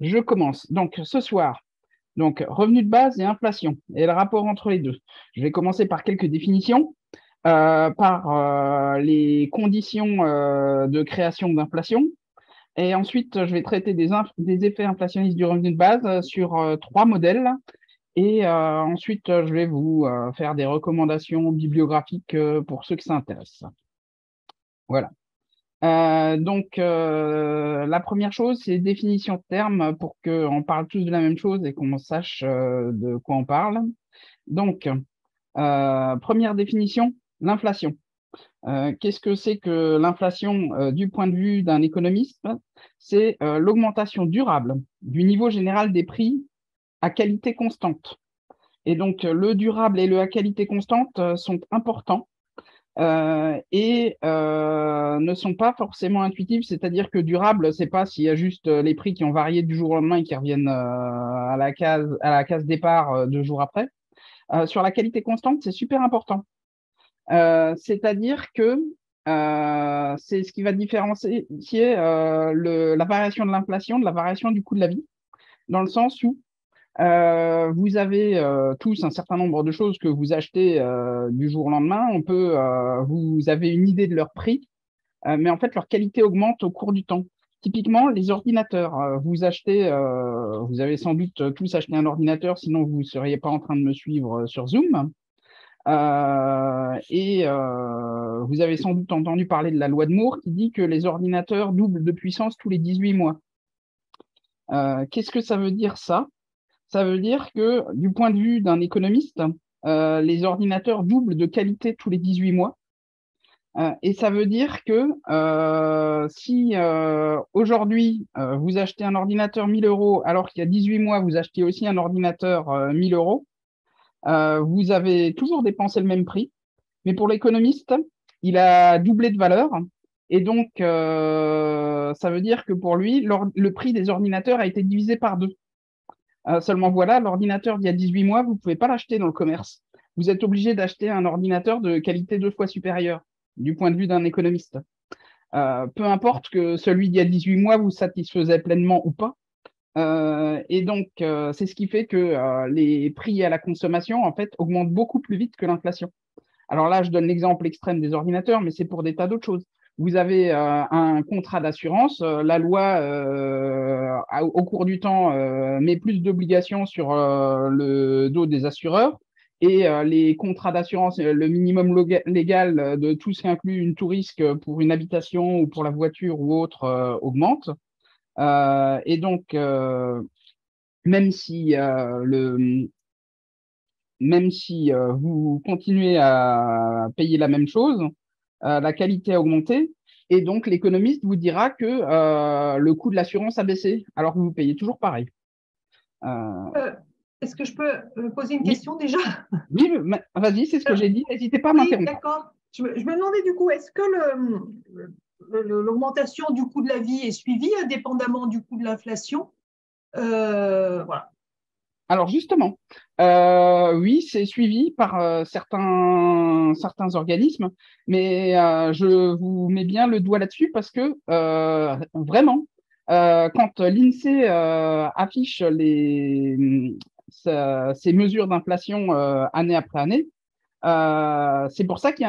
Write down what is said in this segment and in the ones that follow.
je commence. Donc, ce soir, donc revenu de base et inflation et le rapport entre les deux. Je vais commencer par quelques définitions, euh, par euh, les conditions euh, de création d'inflation. Et ensuite, je vais traiter des, des, effets inflationnistes du revenu de base sur trois modèles. Et ensuite, je vais vous faire des recommandations bibliographiques pour ceux qui s'intéressent. Voilà. Euh, donc, euh, la première chose, c'est définition de termes pour qu'on parle tous de la même chose et qu'on sache euh, de quoi on parle. Donc, première définition, l'inflation. Qu'est-ce que c'est que l'inflation du point de vue d'un économiste? C'est l'augmentation durable du niveau général des prix à qualité constante. Et donc, le durable et le à qualité constante sont importants euh, et euh, ne sont pas forcément intuitifs, c'est-à-dire que durable, c'est pas s'il y a juste euh, les prix qui ont varié du jour au lendemain et qui reviennent à la case à la case départ deux jours après. sur la qualité constante, c'est super important. c'est-à-dire que c'est ce qui va différencier la variation de l'inflation de la variation du coût de la vie, dans le sens où euh, vous avez euh, tous un certain nombre de choses que vous achetez euh, du jour au lendemain. On peut, vous avez une idée de leur prix, mais en fait leur qualité augmente au cours du temps. Typiquement, les ordinateurs. vous achetez, vous avez sans doute tous acheté un ordinateur, sinon vous ne seriez pas en train de me suivre sur Zoom. et vous avez sans doute entendu parler de la loi de Moore qui dit que les ordinateurs doublent de puissance tous les 18 mois. Qu'est-ce que ça veut dire ça? Ça veut dire que du point de vue d'un économiste, euh, les ordinateurs doublent de qualité tous les 18 mois. Euh, et ça veut dire que euh, si aujourd'hui vous achetez un ordinateur 1000 euros alors qu'il y a 18 mois vous achetez aussi un ordinateur 1000 euros, vous avez toujours dépensé le même prix. Mais pour l'économiste, il a doublé de valeur. Et donc, ça veut dire que pour lui, le prix des ordinateurs a été divisé par deux. Euh, seulement voilà, l'ordinateur d'il y a 18 mois, vous ne pouvez pas l'acheter dans le commerce. Vous êtes obligé d'acheter un ordinateur de qualité deux fois supérieure, du point de vue d'un économiste. Euh, peu importe que celui d'il y a 18 mois vous satisfaisait pleinement ou pas. Euh, et donc, c'est ce qui fait que les prix à la consommation, en fait, augmentent beaucoup plus vite que l'inflation. Alors là, je donne l'exemple extrême des ordinateurs, mais c'est pour des tas d'autres choses vous avez euh, un contrat d'assurance. Euh, la loi, euh, au cours du temps, met plus d'obligations sur le dos des assureurs. Et les contrats d'assurance, le minimum légal de tout ce qui inclut une tout pour une habitation ou pour la voiture ou autre augmente. et donc, même si le, même si vous continuez à payer la même chose, la qualité a augmenté. Et donc, l'économiste vous dira que euh, le coût de l'assurance a baissé, alors que vous payez toujours pareil. Euh, est-ce que je peux poser une question déjà? Oui, vas-y, c'est ce que j'ai dit. N'hésitez pas à m'interrompre. D'accord. Je, me demandais du coup, est-ce que l'augmentation du coût de la vie est suivie indépendamment du coût de l'inflation? Voilà. Alors justement, euh, oui, c'est suivi par euh, certains, organismes, mais euh, je vous mets bien le doigt là-dessus parce que vraiment, quand l'INSEE affiche les, ces mesures d'inflation année après année, c'est pour ça qu'il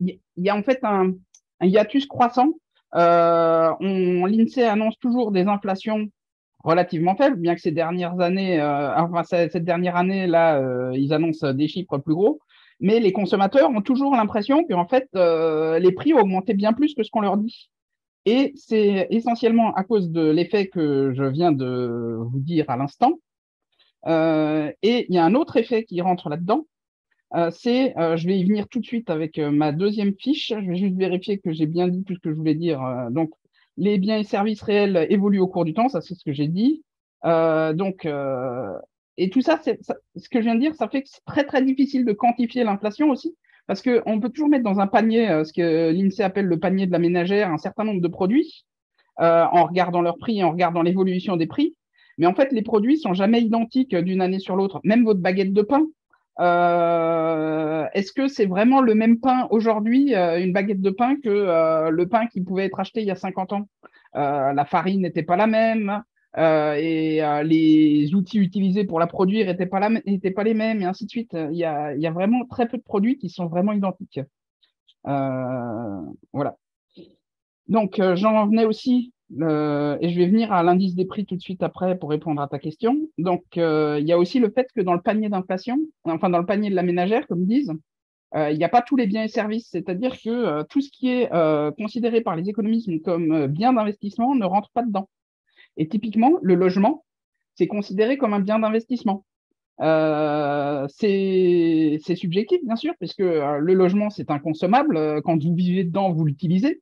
y, y, a en fait un, un hiatus croissant. L'INSEE annonce toujours des inflations relativement faible, bien que ces dernières années, euh, enfin cette dernière année là, euh, ils annoncent des chiffres plus gros, mais les consommateurs ont toujours l'impression qu'en fait euh, les prix ont augmenté bien plus que ce qu'on leur dit. Et c'est essentiellement à cause de l'effet que je viens de vous dire à l'instant. et il y a un autre effet qui rentre là-dedans, c'est, je vais y venir tout de suite avec ma deuxième fiche. Je vais juste vérifier que j'ai bien dit tout ce que je voulais dire. donc, les biens et services réels évoluent au cours du temps, ça c'est ce que j'ai dit. Euh, donc, euh, et tout ça, c'est ce que je viens de dire, ça fait que c'est très très difficile de quantifier l'inflation aussi, parce qu'on peut toujours mettre dans un panier, euh, ce que l'INSEE appelle le panier de la ménagère, un certain nombre de produits, en regardant leur prix en regardant l'évolution des prix. Mais en fait, les produits sont jamais identiques d'une année sur l'autre. Même votre baguette de pain, euh, est-ce que c'est vraiment le même pain aujourd'hui, euh, une baguette de pain, que euh, le pain qui pouvait être acheté il y a 50 ans? La farine n'était pas la même, et les outils utilisés pour la produire n'étaient pas, les mêmes, et ainsi de suite. Il y, a, il y a vraiment très peu de produits qui sont vraiment identiques. voilà. Donc, j'en venais aussi et je vais venir à l'indice des prix tout de suite après pour répondre à ta question. Donc, il y a aussi le fait que dans le panier d'inflation, enfin dans le panier de la ménagère, comme ils disent, euh, il n'y a pas tous les biens et services, c'est-à-dire que euh, tout ce qui est euh, considéré par les économistes comme bien d'investissement ne rentre pas dedans. Et typiquement, le logement, c'est considéré comme un bien d'investissement. c'est subjectif, bien sûr, puisque le logement, c'est inconsommable. Quand vous vivez dedans, vous l'utilisez.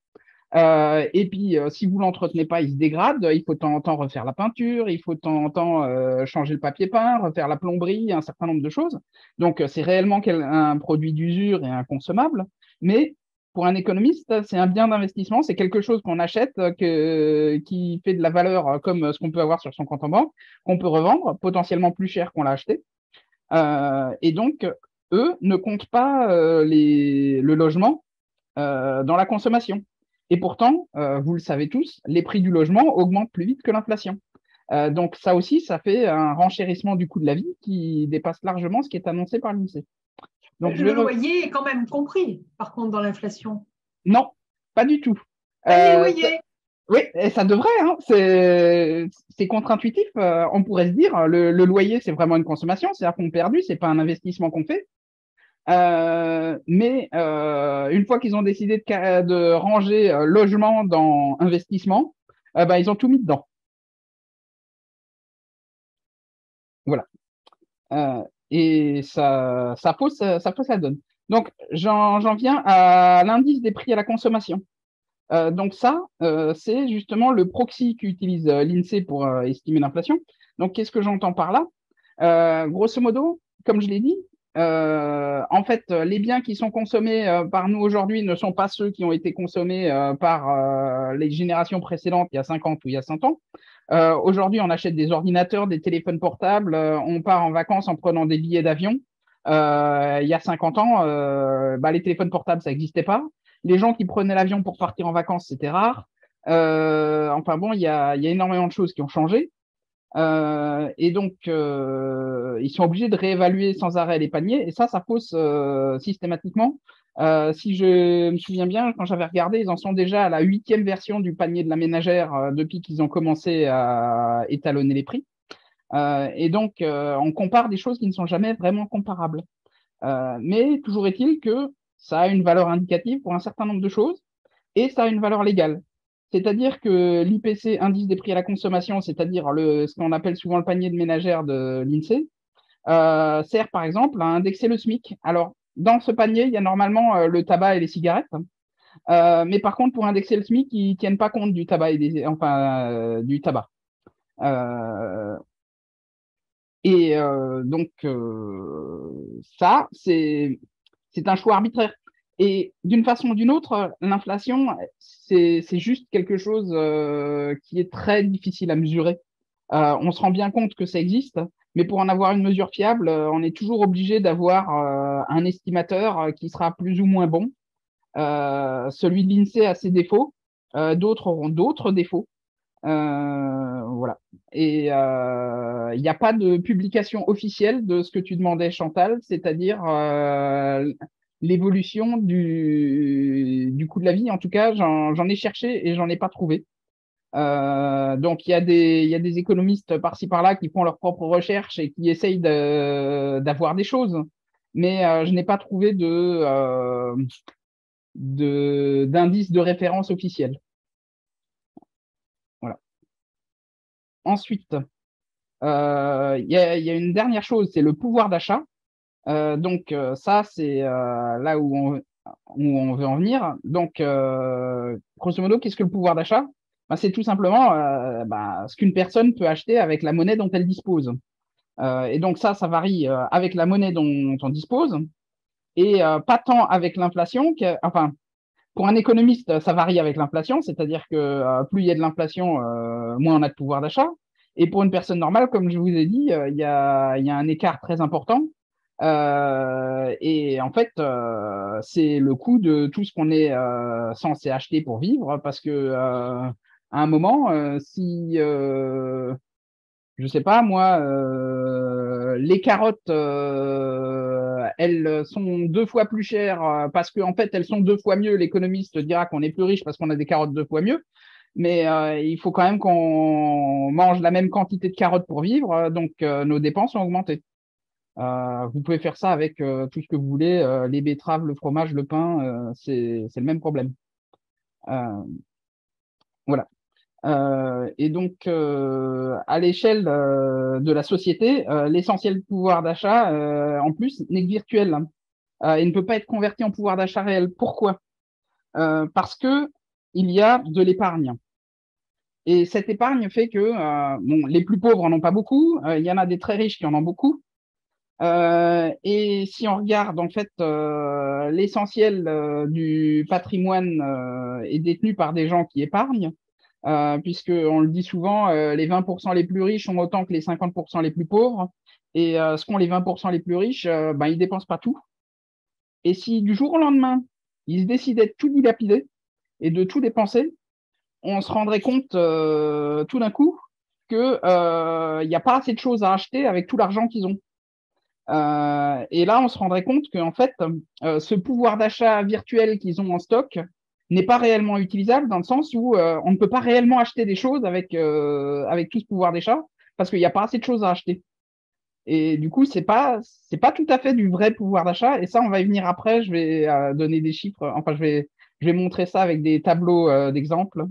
Euh, et puis, euh, si vous l'entretenez pas, il se dégrade. Il faut de temps en temps refaire la peinture, il faut de temps en temps euh, changer le papier peint, refaire la plomberie, un certain nombre de choses. Donc, c'est réellement un produit d'usure et inconsommable. Mais pour un économiste, c'est un bien d'investissement, c'est quelque chose qu'on achète, qui fait de la valeur comme ce qu'on peut avoir sur son compte en banque, qu'on peut revendre potentiellement plus cher qu'on l'a acheté. et donc, eux ne comptent pas le logement dans la consommation. Et pourtant, euh, vous le savez tous, les prix du logement augmentent plus vite que l'inflation. Euh, donc ça aussi, ça fait un renchérissement du coût de la vie qui dépasse largement ce qui est annoncé par l'INSEE. Donc, le loyer est quand même compris, par contre, dans l'inflation. Non, pas du tout. Euh, loyer. Oui, et ça devrait. Hein. C'est contre-intuitif. Euh, on pourrait se dire, le, le loyer, c'est vraiment une consommation, c'est un fonds perdu, c'est pas un investissement qu'on fait. Euh, mais euh, une fois qu'ils ont décidé de, ranger euh, logement dans investissement, bah, ils ont tout mis dedans. Voilà. et ça, ça, ça donne. Donc, j'en viens à l'indice des prix à la consommation. donc ça, c'est justement le proxy qu'utilise l'INSEE pour estimer l'inflation. Donc, qu'est-ce que j'entends par là? Grosso modo, comme je l'ai dit, euh, en fait, les biens qui sont consommés euh, par nous aujourd'hui ne sont pas ceux qui ont été consommés euh, par les générations précédentes, il y a 50 ou il y a 100 ans. aujourd'hui, on achète des ordinateurs, des téléphones portables, on part en vacances en prenant des billets d'avion. il y a 50 ans, bah, les téléphones portables, ça n'existait pas. Les gens qui prenaient l'avion pour partir en vacances, c'était rare. enfin bon, il y a énormément de choses qui ont changé. Euh, et donc, euh, ils sont obligés de réévaluer sans arrêt les paniers. Et ça, ça pose euh, systématiquement. Si je me souviens bien, quand j'avais regardé, ils en sont déjà à la huitième version du panier de la ménagère depuis qu'ils ont commencé à étalonner les prix. et donc, on compare des choses qui ne sont jamais vraiment comparables. mais toujours est-il que ça a une valeur indicative pour un certain nombre de choses et ça a une valeur légale. C'est-à-dire que l'IPC, indice des prix à la consommation, c'est-à-dire ce qu'on appelle souvent le panier de ménagère de l'INSEE, euh, sert par exemple à indexer le SMIC. Alors, dans ce panier, il y a normalement euh, le tabac et les cigarettes. Euh, mais par contre, pour indexer le SMIC, ils ne tiennent pas compte du tabac et des, enfin, du tabac. et donc, ça, c'est un choix arbitraire. Et d'une façon ou d'une autre, l'inflation, c'est juste quelque chose euh, qui est très difficile à mesurer. Euh, on se rend bien compte que ça existe, mais pour en avoir une mesure fiable, euh, on est toujours obligé d'avoir un estimateur qui sera plus ou moins bon. celui de l'INSEE a ses défauts, d'autres auront d'autres défauts. voilà. Et il n'y a pas de publication officielle de ce que tu demandais, Chantal, c'est-à-dire l'évolution du, coût de la vie. En tout cas, j'en ai cherché et j'en ai pas trouvé. Euh, donc il y a des économistes par-ci par-là qui font leurs propres recherches et qui essayent d'avoir des choses, mais euh, je n'ai pas trouvé euh, d'indice de, référence officiel. Voilà. Ensuite, il y a une dernière chose, c'est le pouvoir d'achat. Euh, donc euh, ça, c'est euh, là où on, veut en venir. Donc, grosso modo, qu'est-ce que le pouvoir d'achat? Bah, C'est tout simplement bah, ce qu'une personne peut acheter avec la monnaie dont elle dispose. et donc ça, ça varie avec la monnaie dont on dispose et pas tant avec l'inflation. Enfin, pour un économiste, ça varie avec l'inflation, c'est-à-dire que plus il y a de l'inflation, moins on a de pouvoir d'achat. Et pour une personne normale, comme je vous ai dit, il y, a, un écart très important. Euh, et en fait, euh, c'est le coût de tout ce qu'on est euh, censé acheter pour vivre, parce que à un moment, si je sais pas, moi, les carottes, elles sont deux fois plus chères parce qu'en en fait, elles sont deux fois mieux. L'économiste dira qu'on est plus riche parce qu'on a des carottes deux fois mieux. Mais il faut quand même qu'on mange la même quantité de carottes pour vivre, donc nos dépenses ont augmenté. Vous pouvez faire ça avec tout ce que vous voulez, les betteraves, le fromage, le pain, c'est le même problème. voilà. Euh, et donc, euh, à l'échelle euh, de la société, l'essentiel pouvoir d'achat, en plus, n'est que virtuel hein. et ne peut pas être converti en pouvoir d'achat réel. Pourquoi? Parce que il y a de l'épargne. Et cette épargne fait que les plus pauvres en ont pas beaucoup, il y en a des très riches qui en ont beaucoup. Et si on regarde, en fait, l'essentiel du patrimoine est détenu par des gens qui épargnent, euh, puisque on le dit souvent, euh, les 20% les plus riches ont autant que les 50% les plus pauvres. Et euh, ce qu'ont les 20% les plus riches, ben, ils dépensent pas tout. Et si du jour au lendemain, ils se décidaient de tout dilapider et de tout dépenser, on se rendrait compte tout d'un coup qu'il n'y a pas assez de choses à acheter avec tout l'argent qu'ils ont. Et là, on se rendrait compte qu'en fait, ce pouvoir d'achat virtuel qu'ils ont en stock, n'est pas réellement utilisable dans le sens où euh, on ne peut pas réellement acheter des choses avec, euh, avec tout ce pouvoir d'achat parce qu'il n'y a pas assez de choses à acheter. Et du coup, c'est pas pas tout à fait du vrai pouvoir d'achat. Et ça, on va y venir après. Je vais euh, donner des chiffres. Enfin, je vais je vais montrer ça avec des tableaux d'exemples.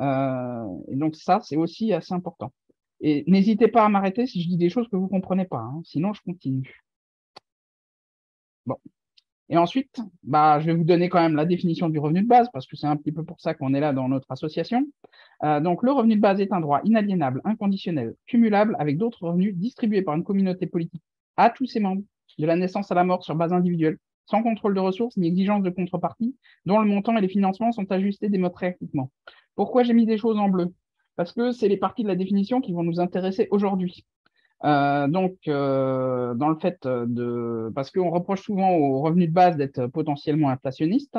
et donc ça, c'est aussi assez important. Et n'hésitez pas à m'arrêter si je dis des choses que vous comprenez pas. Hein. sinon, je continue. Bon. Et ensuite, bah, je vais vous donner quand même la définition du revenu de base, parce que c'est un petit peu pour ça qu'on est là dans notre association. Euh, donc, le revenu de base est un droit inaliénable, inconditionnel, cumulable avec d'autres revenus distribués par une communauté politique à tous ses membres, de la naissance à la mort sur base individuelle, sans contrôle de ressources ni exigence de contrepartie, dont le montant et les financements sont ajustés démocratiquement. Pourquoi j'ai mis des choses en bleu? Parce que c'est les parties de la définition qui vont nous intéresser aujourd'hui. Euh, donc, euh, dans le fait de, parce qu'on reproche souvent aux revenus de base d'être potentiellement inflationnistes,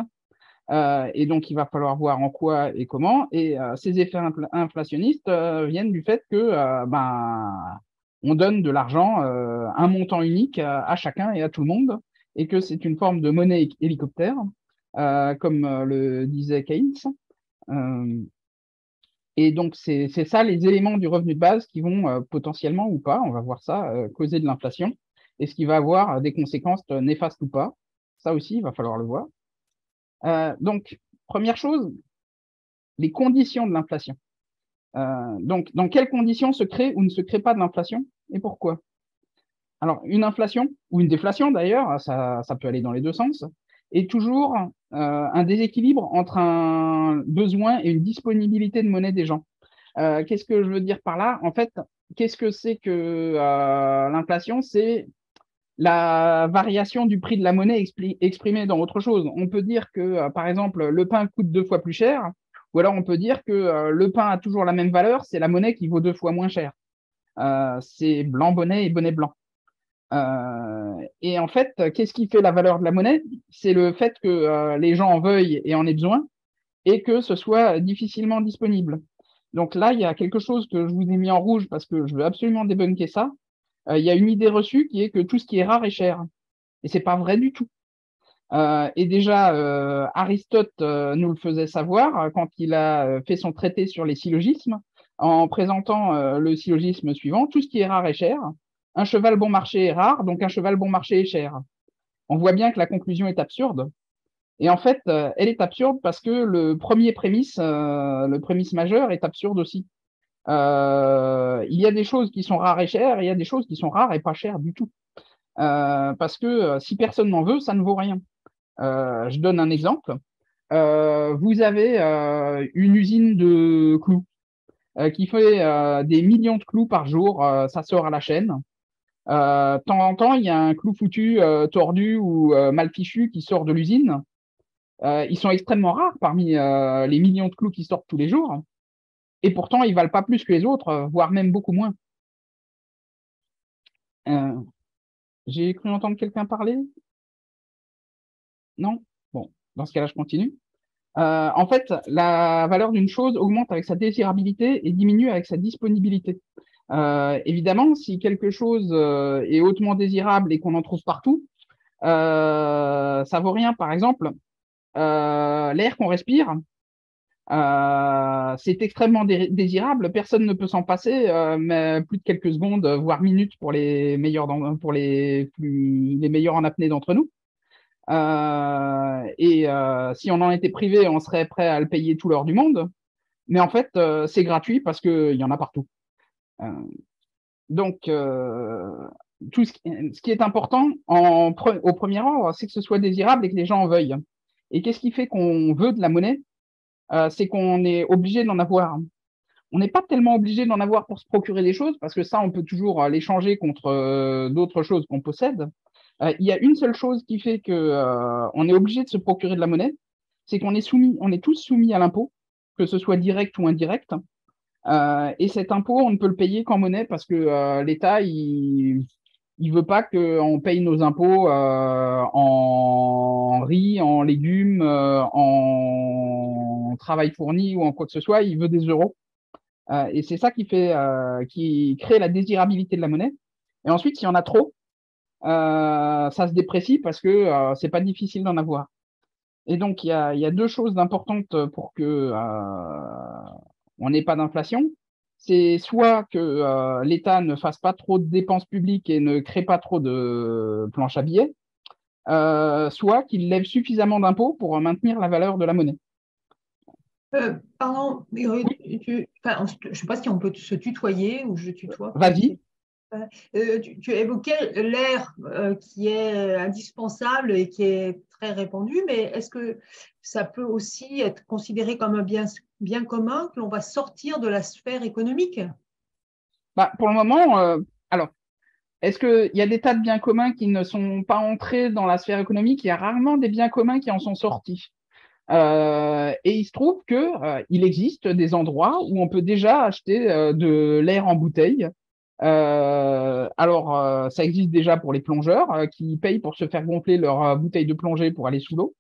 euh, et donc il va falloir voir en quoi et comment. Et ces effets inflationnistes viennent du fait que ben on donne de l'argent, un montant unique à chacun et à tout le monde, et que c'est une forme de monnaie hélicoptère, comme le disait Keynes. Et donc, c'est ça les éléments du revenu de base qui vont euh, potentiellement ou pas, on va voir ça, euh, causer de l'inflation et ce qui va avoir euh, des conséquences néfastes ou pas. Ça aussi, il va falloir le voir. donc, première chose, les conditions de l'inflation. donc, dans quelles conditions se crée ou ne se crée pas de l'inflation et pourquoi? Alors, une inflation, ou une déflation d'ailleurs, ça, ça peut aller dans les deux sens, est toujours un déséquilibre entre un besoin et une disponibilité de monnaie des gens. Euh, qu'est-ce que je veux dire par là? En fait, qu'est-ce que c'est que euh, l'inflation? C'est la variation du prix de la monnaie exprimée dans autre chose. On peut dire que, par exemple, le pain coûte deux fois plus cher, ou alors on peut dire que le pain a toujours la même valeur, c'est la monnaie qui vaut deux fois moins cher. c'est blanc bonnet et bonnet blanc. Euh, et en fait, qu'est-ce qui fait la valeur de la monnaie? C'est le fait que euh, les gens en veuillent et en aient besoin et que ce soit difficilement disponible. Donc là, il y a quelque chose que je vous ai mis en rouge parce que je veux absolument débunker ça. Euh, il y a une idée reçue qui est que tout ce qui est rare est cher. Et c'est pas vrai du tout. et déjà, Aristote nous le faisait savoir quand il a fait son traité sur les syllogismes, en présentant le syllogisme suivant tout ce qui est rare est cher un cheval bon marché est rare, donc un cheval bon marché est cher. On voit bien que la conclusion est absurde. Et en fait, euh, elle est absurde parce que le premier prémisse, euh, le prémisse majeur est absurde aussi. Euh, il y a des choses qui sont rares et chères, et il y a des choses qui sont rares et pas chères du tout. parce que si personne n'en veut, ça ne vaut rien. je donne un exemple. vous avez une usine de clous qui fait des millions de clous par jour, ça sort à la chaîne. Euh, temps en temps, il y a un clou foutu, euh, tordu ou euh, mal fichu qui sort de l'usine. ils sont extrêmement rares parmi les millions de clous qui sortent tous les jours. Et pourtant, ils valent pas plus que les autres, voire même beaucoup moins. J'ai cru entendre quelqu'un parler? Non? Bon, dans ce cas-là, je continue. en fait, la valeur d'une chose augmente avec sa désirabilité et diminue avec sa disponibilité. Évidemment, si quelque chose est hautement désirable et qu'on en trouve partout, ça vaut rien. Par exemple, l'air qu'on respire, c'est extrêmement désirable. Personne ne peut s'en passer, mais plus de quelques secondes, voire minutes pour les meilleurs, pour les plus, les meilleurs en apnée d'entre nous. Euh, et euh, si on en était privé, on serait prêt à le payer tout l'heure du monde. Mais en fait, euh, c'est gratuit parce qu'il y en a partout. Donc, tout ce qui, est important au premier ordre, c'est que ce soit désirable et que les gens en veuillent. Et qu'est-ce qui fait qu'on veut de la monnaie? C'est qu'on est obligé d'en avoir. On n'est pas tellement obligé d'en avoir pour se procurer des choses, parce que ça, on peut toujours l'échanger contre d'autres choses qu'on possède. Euh, il y a une seule chose qui fait que euh, on est obligé de se procurer de la monnaie, c'est qu'on est soumis, on est tous soumis à l'impôt, que ce soit direct ou indirect. Euh, et cet impôt, on ne peut le payer qu'en monnaie parce que l'État, il ne veut pas qu'on paye nos impôts en riz, en légumes, en travail fourni ou en quoi que ce soit. Il veut des euros. et c'est ça qui fait, qui crée la désirabilité de la monnaie. Et ensuite, s'il y en a trop, euh, ça se déprécie parce que euh, c'est pas difficile d'en avoir. Et donc, il y a, y a, deux choses importantes pour que euh, on n'ait pas d'inflation. C'est soit que l'État ne fasse pas trop de dépenses publiques et ne crée pas trop de planches à billets, soit qu'il lève suffisamment d'impôts pour maintenir la valeur de la monnaie. pardon, je ne sais pas si on peut se tutoyer ou je tutoie. Vas-y. Euh, tu, évoquais l'air euh, qui est indispensable et qui est très répandu, mais est-ce que ça peut aussi être considéré comme un bien, commun que l'on va sortir de la sphère économique? Bah, Pour le moment, euh, alors, est-ce qu'il y a des tas de biens communs qui ne sont pas entrés dans la sphère économique? Il y a rarement des biens communs qui en sont sortis. et il se trouve qu'il existe des endroits où on peut déjà acheter de l'air en bouteille euh, alors, euh, ça existe déjà pour les plongeurs euh, qui payent pour se faire gonfler leur bouteille de plongée pour aller sous l'eau.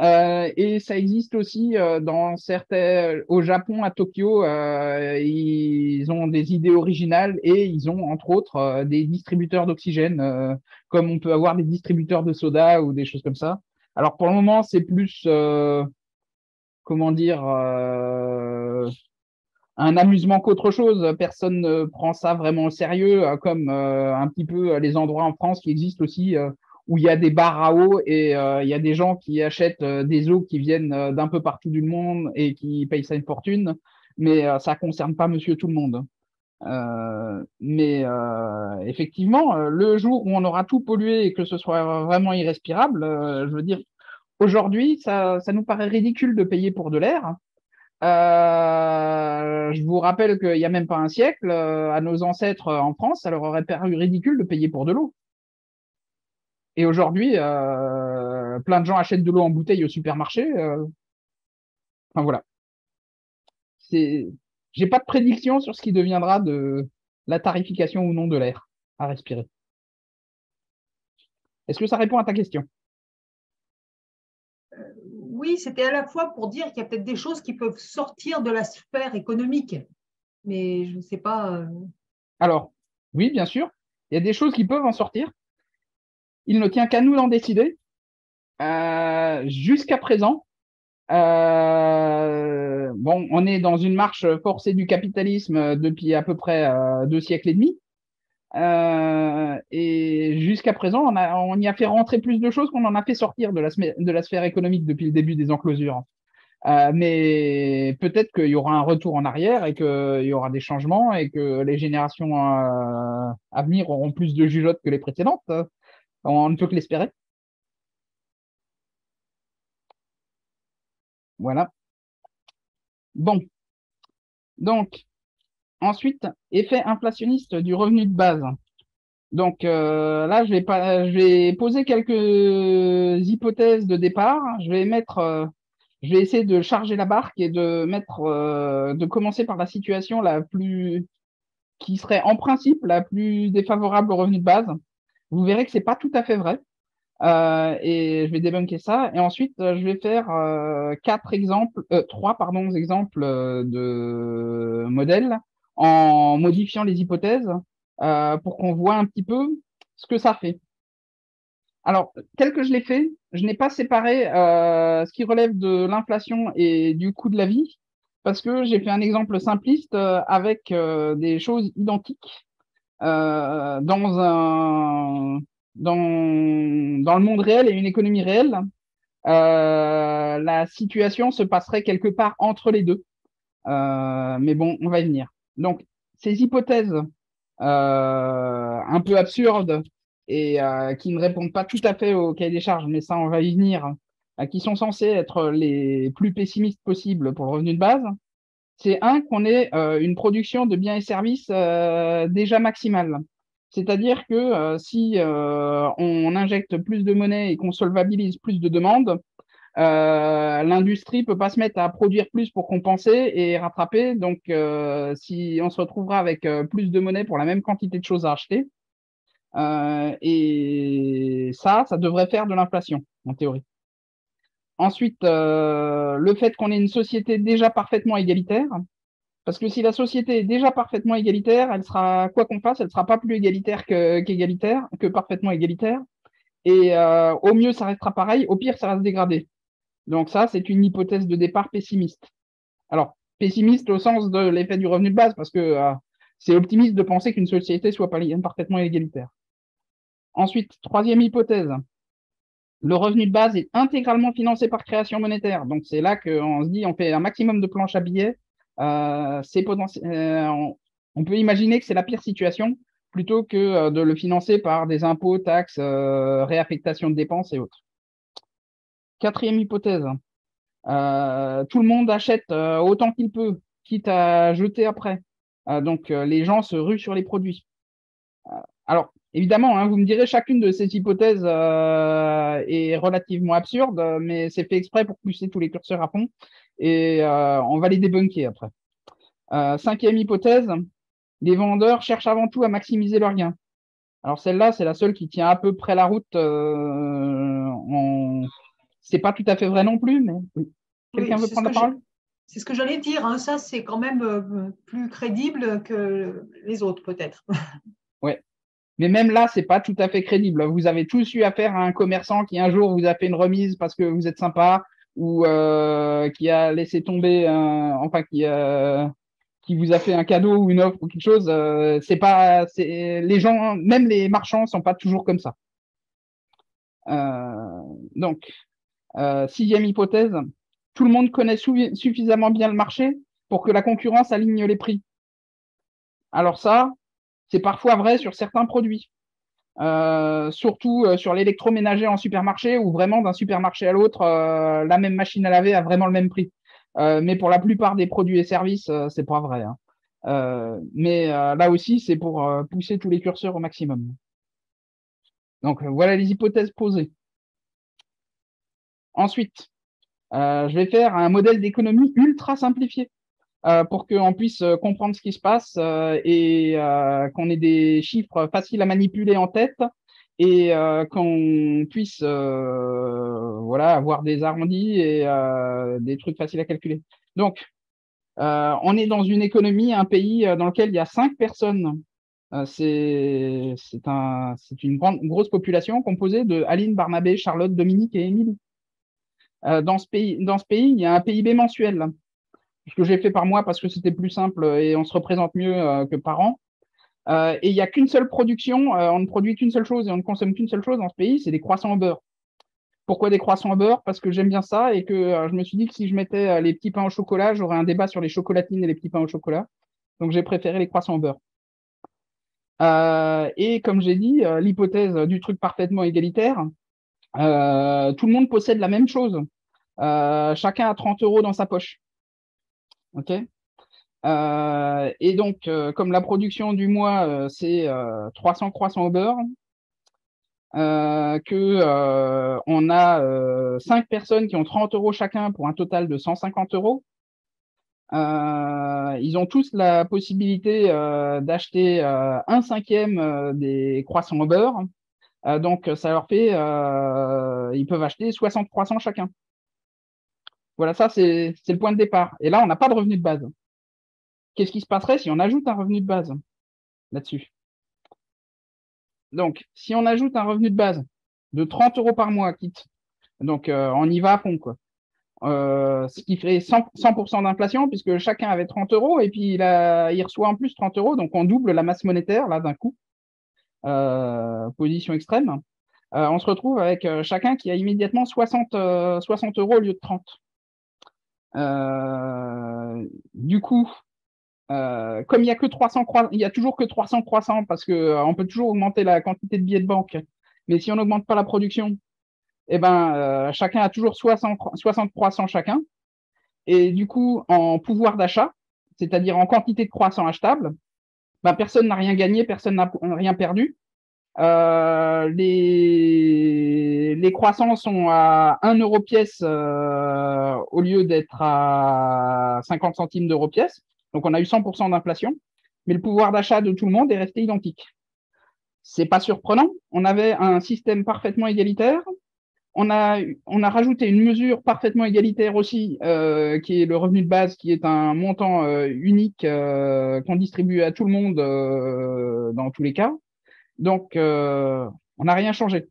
et ça existe aussi dans certains, au Japon, à Tokyo, ils ont des idées originales et ils ont entre autres des distributeurs d'oxygène, comme on peut avoir des distributeurs de soda ou des choses comme ça. Alors pour le moment, c'est plus, comment dire, un amusement qu'autre chose. Personne ne prend ça vraiment au sérieux, euh, comme euh, un petit peu euh, les endroits en France qui existent aussi où il y a des bars à eau et il y a des gens qui achètent des eaux qui viennent d'un peu partout du monde et qui payent ça une fortune, mais ça concerne pas Monsieur tout le monde. mais effectivement, le jour où on aura tout pollué et que ce soit vraiment irrespirable, je veux dire, aujourd'hui, ça nous paraît ridicule de payer pour de l'air. Euh, je vous rappelle qu'il n'y a même pas un siècle, euh, à nos ancêtres en France, ça leur aurait paru ridicule de payer pour de l'eau. Et aujourd'hui, euh, plein de gens achètent de l'eau en bouteille au supermarché. Enfin voilà. C'est, j'ai pas de prédiction sur ce qui deviendra de la tarification ou non de l'air à respirer. Est-ce que ça répond à ta question? Oui, c'était à la fois pour dire qu'il y a peut-être des choses qui peuvent sortir de la sphère économique, mais je ne sais pas. Euh. Alors, oui, bien sûr, il y a des choses qui peuvent en sortir. Il ne tient qu'à nous d'en décider. Euh, jusqu'à présent, euh, bon, on est dans une marche forcée du capitalisme depuis à peu près deux siècles et demi. Euh, et jusqu'à présent, on, a, on y a fait rentrer plus de choses qu'on en a fait sortir de la, de la sphère économique depuis le début des enclosures. Euh, mais peut-être qu'il y aura un retour en arrière et qu'il y aura des changements et que les générations euh, à venir auront plus de jugeotes que les précédentes. On ne peut que l'espérer. Voilà. Bon. Donc, Ensuite, effet inflationniste du revenu de base. Donc euh, là, je vais, poser quelques hypothèses de départ. Je vais mettre, euh, je vais essayer de charger la barque et de mettre, euh, de commencer par la situation la plus, qui serait en principe la plus défavorable au revenu de base. Vous verrez que c'est pas tout à fait vrai. et je vais débunker ça. Et ensuite, je vais faire quatre exemples, trois pardon exemples de modèles en modifiant les hypothèses pour qu'on voit un petit peu ce que ça fait. Alors, tel que je l'ai fait, je n'ai pas séparé ce qui relève de l'inflation et du coût de la vie, parce que j'ai fait un exemple simpliste avec des choses identiques dans un dans, dans le monde réel et une économie réelle, euh, la situation se passerait quelque part entre les deux. Euh, mais bon, on va y venir. Donc, ces hypothèses euh, un peu absurdes et qui ne répondent pas tout à fait au cahier des charges, mais ça, on va y venir, qui sont censées être les plus pessimistes possibles pour le revenu de base, c'est un qu'on ait une production de biens et services déjà maximale. C'est-à-dire que euh, si euh, on injecte plus de monnaie et qu'on solvabilise plus de demandes, euh, l'industrie peut pas se mettre à produire plus pour compenser et rattraper. Donc, si on se retrouvera avec plus de monnaie pour la même quantité de choses à acheter, et ça, ça devrait faire de l'inflation en théorie. Ensuite, le fait qu'on ait une société déjà parfaitement égalitaire, parce que si la société est déjà parfaitement égalitaire, elle sera, quoi qu'on fasse, elle ne sera pas plus égalitaire qu'égalitaire, que, parfaitement égalitaire. Et euh, au mieux, ça restera pareil, au pire, ça va se dégrader. Donc ça, c'est une hypothèse de départ pessimiste. Alors, pessimiste au sens de l'effet du revenu de base, parce que euh, c'est optimiste de penser qu'une société soit parfaitement égalitaire. Ensuite, troisième hypothèse, le revenu de base est intégralement financé par création monétaire. Donc c'est là qu'on se dit on fait un maximum de planches à billets euh, euh, on, peut imaginer que c'est la pire situation plutôt que de le financer par des impôts, taxes, réaffectation de dépenses et autres. Quatrième hypothèse, tout le monde achète autant qu'il peut, quitte à jeter après. donc les gens se ruent sur les produits. alors évidemment, hein, vous me direz chacune de ces hypothèses est relativement absurde, mais c'est fait exprès pour pousser tous les curseurs à fond et euh, on va les débunker après. Euh, cinquième hypothèse, les vendeurs cherchent avant tout à maximiser leurs gains. Alors celle-là, c'est la seule qui tient à peu près la route. Euh, C'est pas tout à fait vrai non plus, mais Quelqu'un veut prendre la parole? C'est ce que j'allais dire. Hein. Ça, c'est quand même euh, plus crédible que les autres, peut-être. Oui. Mais même là, c'est pas tout à fait crédible. Vous avez tous eu affaire à un commerçant qui un jour vous a fait une remise parce que vous êtes sympa, ou euh, qui a laissé tomber, enfin qui, qui vous a fait un cadeau ou une offre ou quelque chose, euh, c'est pas, c'est les gens, même les marchands sont pas toujours comme ça. Euh, donc, sixième hypothèse, tout le monde connaît suffisamment bien le marché pour que la concurrence aligne les prix. Alors ça, c'est parfois vrai sur certains produits. Euh, surtout euh, sur l'électroménager en supermarché, où vraiment d'un supermarché à l'autre, euh, la même machine à laver a vraiment le même prix. mais pour la plupart des produits et services, c'est pas vrai. Hein. mais là aussi, c'est pour pousser tous les curseurs au maximum. Donc voilà les hypothèses posées. Ensuite, je vais faire un modèle d'économie ultra simplifié. Euh, pour qu'on puisse euh, comprendre ce qui se passe euh, et qu'on ait des chiffres faciles à manipuler en tête et qu'on puisse voilà avoir des arrondis et des trucs faciles à calculer. Donc, on est dans une économie, un pays dans lequel il y a cinq personnes. c'est un, une grosse population composée de Aline, Barnabé, Charlotte, Dominique et Émilie. Dans, ce pays, dans ce pays, il y a un PIB mensuel ce que j'ai fait par mois parce que c'était plus simple et on se représente mieux euh, que par an. Euh, et il n'y a qu'une seule production, euh, on ne produit qu'une seule chose et on ne consomme qu'une seule chose dans ce pays, c'est des croissants au beurre. Pourquoi des croissants au beurre? Parce que j'aime bien ça et que je me suis dit que si je mettais les petits pains au chocolat, j'aurais un débat sur les chocolatines et les petits pains au chocolat. Donc j'ai préféré les croissants au beurre. et comme j'ai dit, l'hypothèse du truc parfaitement égalitaire, tout le monde possède la même chose. chacun a 30 euros dans sa poche. OK? Euh, et donc, euh, comme la production du mois, euh, c'est 300 croissants au beurre, que on a 5 personnes qui ont 30 euros chacun pour un total de 150 euros. ils ont tous la possibilité d'acheter un cinquième des croissants au beurre. Donc, ça leur fait, ils peuvent acheter 60 croissants chacun. Voilà, ça, c'est le point de départ. Et là, on n'a pas de revenu de base. qu'est-ce qui se passerait si on ajoute un revenu de base là-dessus? Donc, si on ajoute un revenu de base de 30 euros par mois, quitte, donc euh, on y va à fond, quoi. Euh, ce qui fait 100%, d'inflation, puisque chacun avait 30 euros, et puis il, il reçoit en plus 30 euros, donc on double la masse monétaire, là, d'un coup. Euh, position extrême. on se retrouve avec chacun qui a immédiatement 60, 60 euros au lieu de 30. du coup, euh, comme il y a que 300 il y a toujours que 300 croissants parce que euh, on peut toujours augmenter la quantité de billets de banque, mais si on n'augmente pas la production, eh ben euh, chacun a toujours 60, 60 croissants chacun. Et du coup, en pouvoir d'achat, c'est-à-dire en quantité de croissants achetables, ben, personne n'a rien gagné, personne n'a rien perdu. les, les croissants sont à 1 euro pièce au lieu d'être à 50 centimes d'euros pièce. Donc on a eu 100% d'inflation, mais le pouvoir d'achat de tout le monde est resté identique. C'est pas surprenant. On avait un système parfaitement égalitaire. On a, rajouté une mesure parfaitement égalitaire aussi, euh, qui est le revenu de base, qui est un montant euh, unique euh, qu'on distribue à tout le monde dans tous les cas. Donc, on n'a rien changé.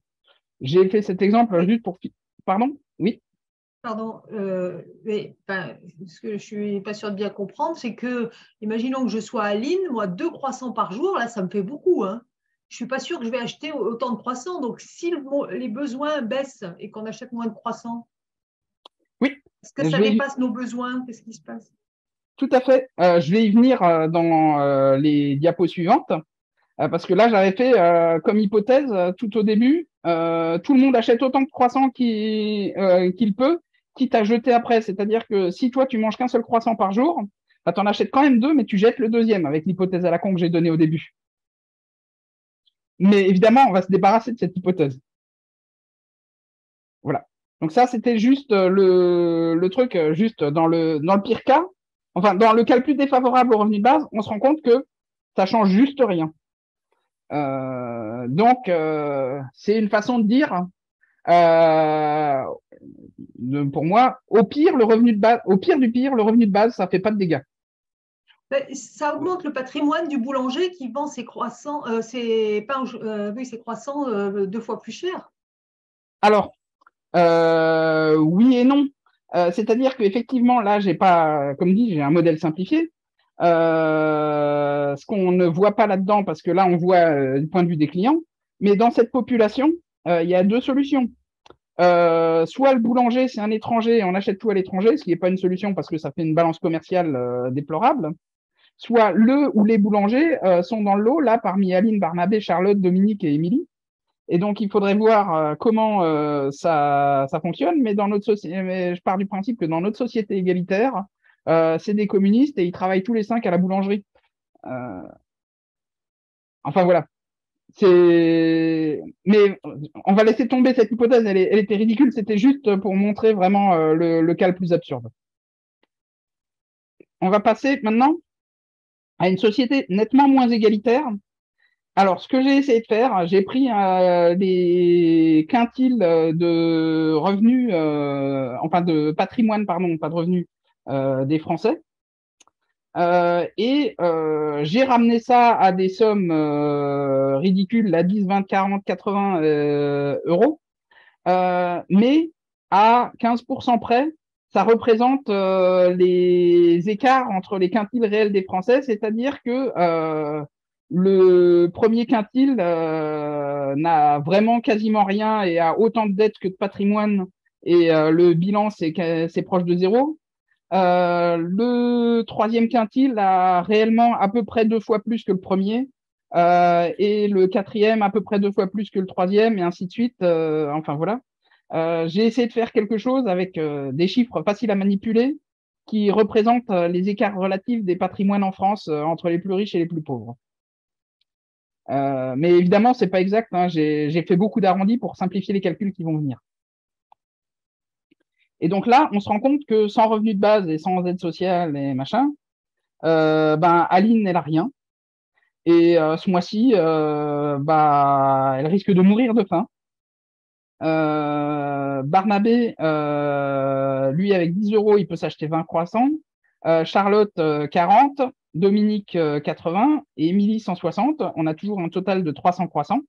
J'ai fait cet exemple juste pour. Pardon? Oui? Pardon, ce que je suis pas sûre de bien comprendre, c'est que, imaginons que je sois à Lille, moi, deux croissants par jour, là, ça me fait beaucoup. Hein. Je suis pas sûre que je vais acheter autant de croissants. Donc, si les besoins baissent et qu'on achète moins de croissants, oui. est-ce que ça dépasse nos besoins? Qu'est-ce qui se passe? Tout à fait. Euh, je vais y venir euh, dans les diapos suivantes. parce que là, j'avais fait comme hypothèse tout au début, tout le monde achète autant de croissants qu'il peut quitte à jeter après. C'est-à-dire que si toi, tu manges qu'un seul croissant par jour, bah, tu en achètes quand même deux, mais tu jettes le deuxième avec l'hypothèse à la con que j'ai donnée au début. Mais évidemment, on va se débarrasser de cette hypothèse. Voilà. Donc ça, c'était juste euh, le, truc, euh, juste dans le, dans le pire cas, enfin, dans le cas le plus défavorable au revenu de base, on se rend compte que ça change juste rien. Euh, donc, c'est une façon de dire, euh, pour moi, au pire, le revenu de base, au pire du pire, le revenu de base, ça fait pas de dégâts. Ça augmente le patrimoine du boulanger qui vend ses croissants, euh, ses pains, euh, oui, ses croissants euh, deux fois plus cher. Alors, oui et non. C'est-à-dire qu'effectivement, là, j'ai pas, comme dit, j'ai un modèle simplifié. ce qu'on ne voit pas là-dedans, parce que là, on voit du point de vue des clients, mais dans cette population, il y a deux solutions. Soit le boulanger, c'est un étranger on achète tout à l'étranger, ce qui n'est pas une solution parce que ça fait une balance commerciale déplorable. Soit le ou les boulangers euh, sont dans le lot, là, parmi Aline, Barnabé, Charlotte, Dominique et Émilie. Et donc, il faudrait voir comment ça, ça fonctionne. Mais dans notre société, je pars du principe que dans notre société égalitaire, c'est des communistes et ils travaillent tous les cinq à la boulangerie. Enfin voilà, mais on va laisser tomber cette hypothèse. Elle, était ridicule. C'était juste pour montrer vraiment euh, le, cas le plus absurde. On va passer maintenant à une société nettement moins égalitaire. Alors, ce que j'ai essayé de faire, j'ai pris euh, des quintiles de revenus, euh, enfin de patrimoine, pardon, pas de revenus des Français. Euh, et euh, j'ai ramené ça à des sommes euh, ridicules, à 10, 20, 40, 80 euros. mais à 15% près, ça représente les écarts entre les quintiles réels des Français, c'est-à-dire que le premier quintile n'a vraiment quasiment rien et a autant de dettes que de patrimoine et le bilan c'est proche de zéro. Euh, le troisième quintile a réellement à peu près deux fois plus que le premier. Euh, et le quatrième à peu près deux fois plus que le troisième, et ainsi de suite. Euh, enfin voilà. J'ai essayé de faire quelque chose avec des chiffres faciles à manipuler qui représentent les écarts relatifs des patrimoines en France entre les plus riches et les plus pauvres. mais évidemment, c'est pas exact. Hein. J'ai fait beaucoup d'arrondis pour simplifier les calculs qui vont venir. Et donc là, on se rend compte que sans revenu de base et sans aide sociale et machin, euh, ben Aline elle a rien. Et euh, ce mois-ci, euh, bah, elle risque de mourir de faim. Barnabé, lui avec 10 euros, il peut s'acheter 20 croissants. Charlotte 40, Dominique 80 et Émilie 160. On a toujours un total de 300 croissants.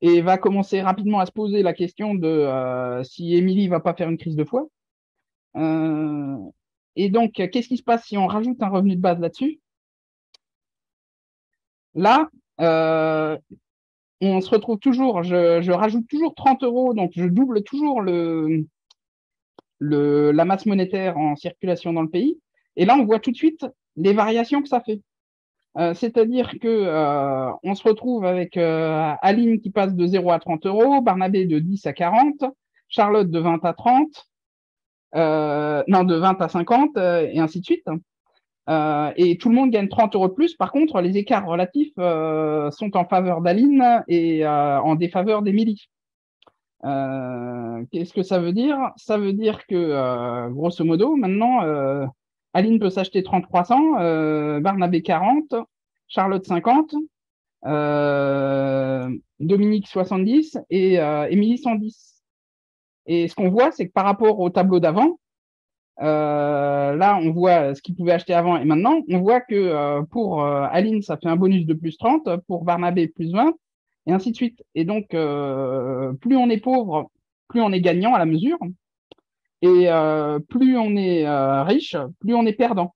Et va commencer rapidement à se poser la question de si Émilie va pas faire une crise de foie. et donc, qu'est-ce qui se passe si on rajoute un revenu de base là-dessus? Là, on se retrouve toujours, je, rajoute toujours 30 euros, donc je double toujours le, la masse monétaire en circulation dans le pays. Et là, on voit tout de suite les variations que ça fait. Euh, c'est-à-dire que euh, on se retrouve avec euh, Aline qui passe de 0 à 30 euros, Barnabé de 10 à 40, Charlotte de 20 à 30, non, de 20 à 50, et ainsi de suite. Euh, et tout le monde gagne 30 euros de plus. Par contre, les écarts relatifs euh, sont en faveur d'Aline et euh, en défaveur d'Emilie. Qu'est-ce que ça veut dire? Ça veut dire que, grosso modo, maintenant, Aline peut s'acheter 30 croissants, Barnabé 40, Charlotte 50, Dominique 70 et Émilie 110. Et ce qu'on voit, c'est que par rapport au tableau d'avant, euh, là, on voit ce qu'il pouvait acheter avant et maintenant. On voit que euh, pour euh, Aline, ça fait un bonus de plus 30, pour Barnabé, plus 20, et ainsi de suite. Et donc, plus on est pauvre, plus on est gagnant à la mesure. Et plus on est riche, plus on est perdant.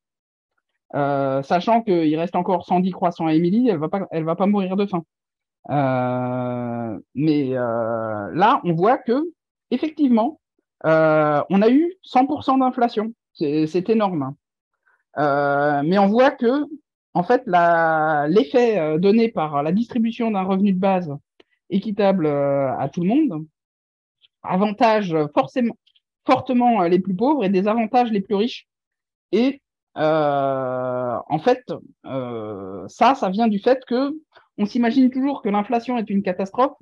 sachant qu'il reste encore 110 croissants à Émilie, elle va pas, elle va pas mourir de faim. mais là, on voit que effectivement, euh, on a eu 100% d'inflation. C'est énorme. Euh, mais on voit que, en fait, l'effet euh, donné par la distribution d'un revenu de base équitable à tout le monde avantage fortement les plus pauvres et désavantage les plus riches. Et en fait, ça, ça vient du fait que on s'imagine toujours que l'inflation est une catastrophe,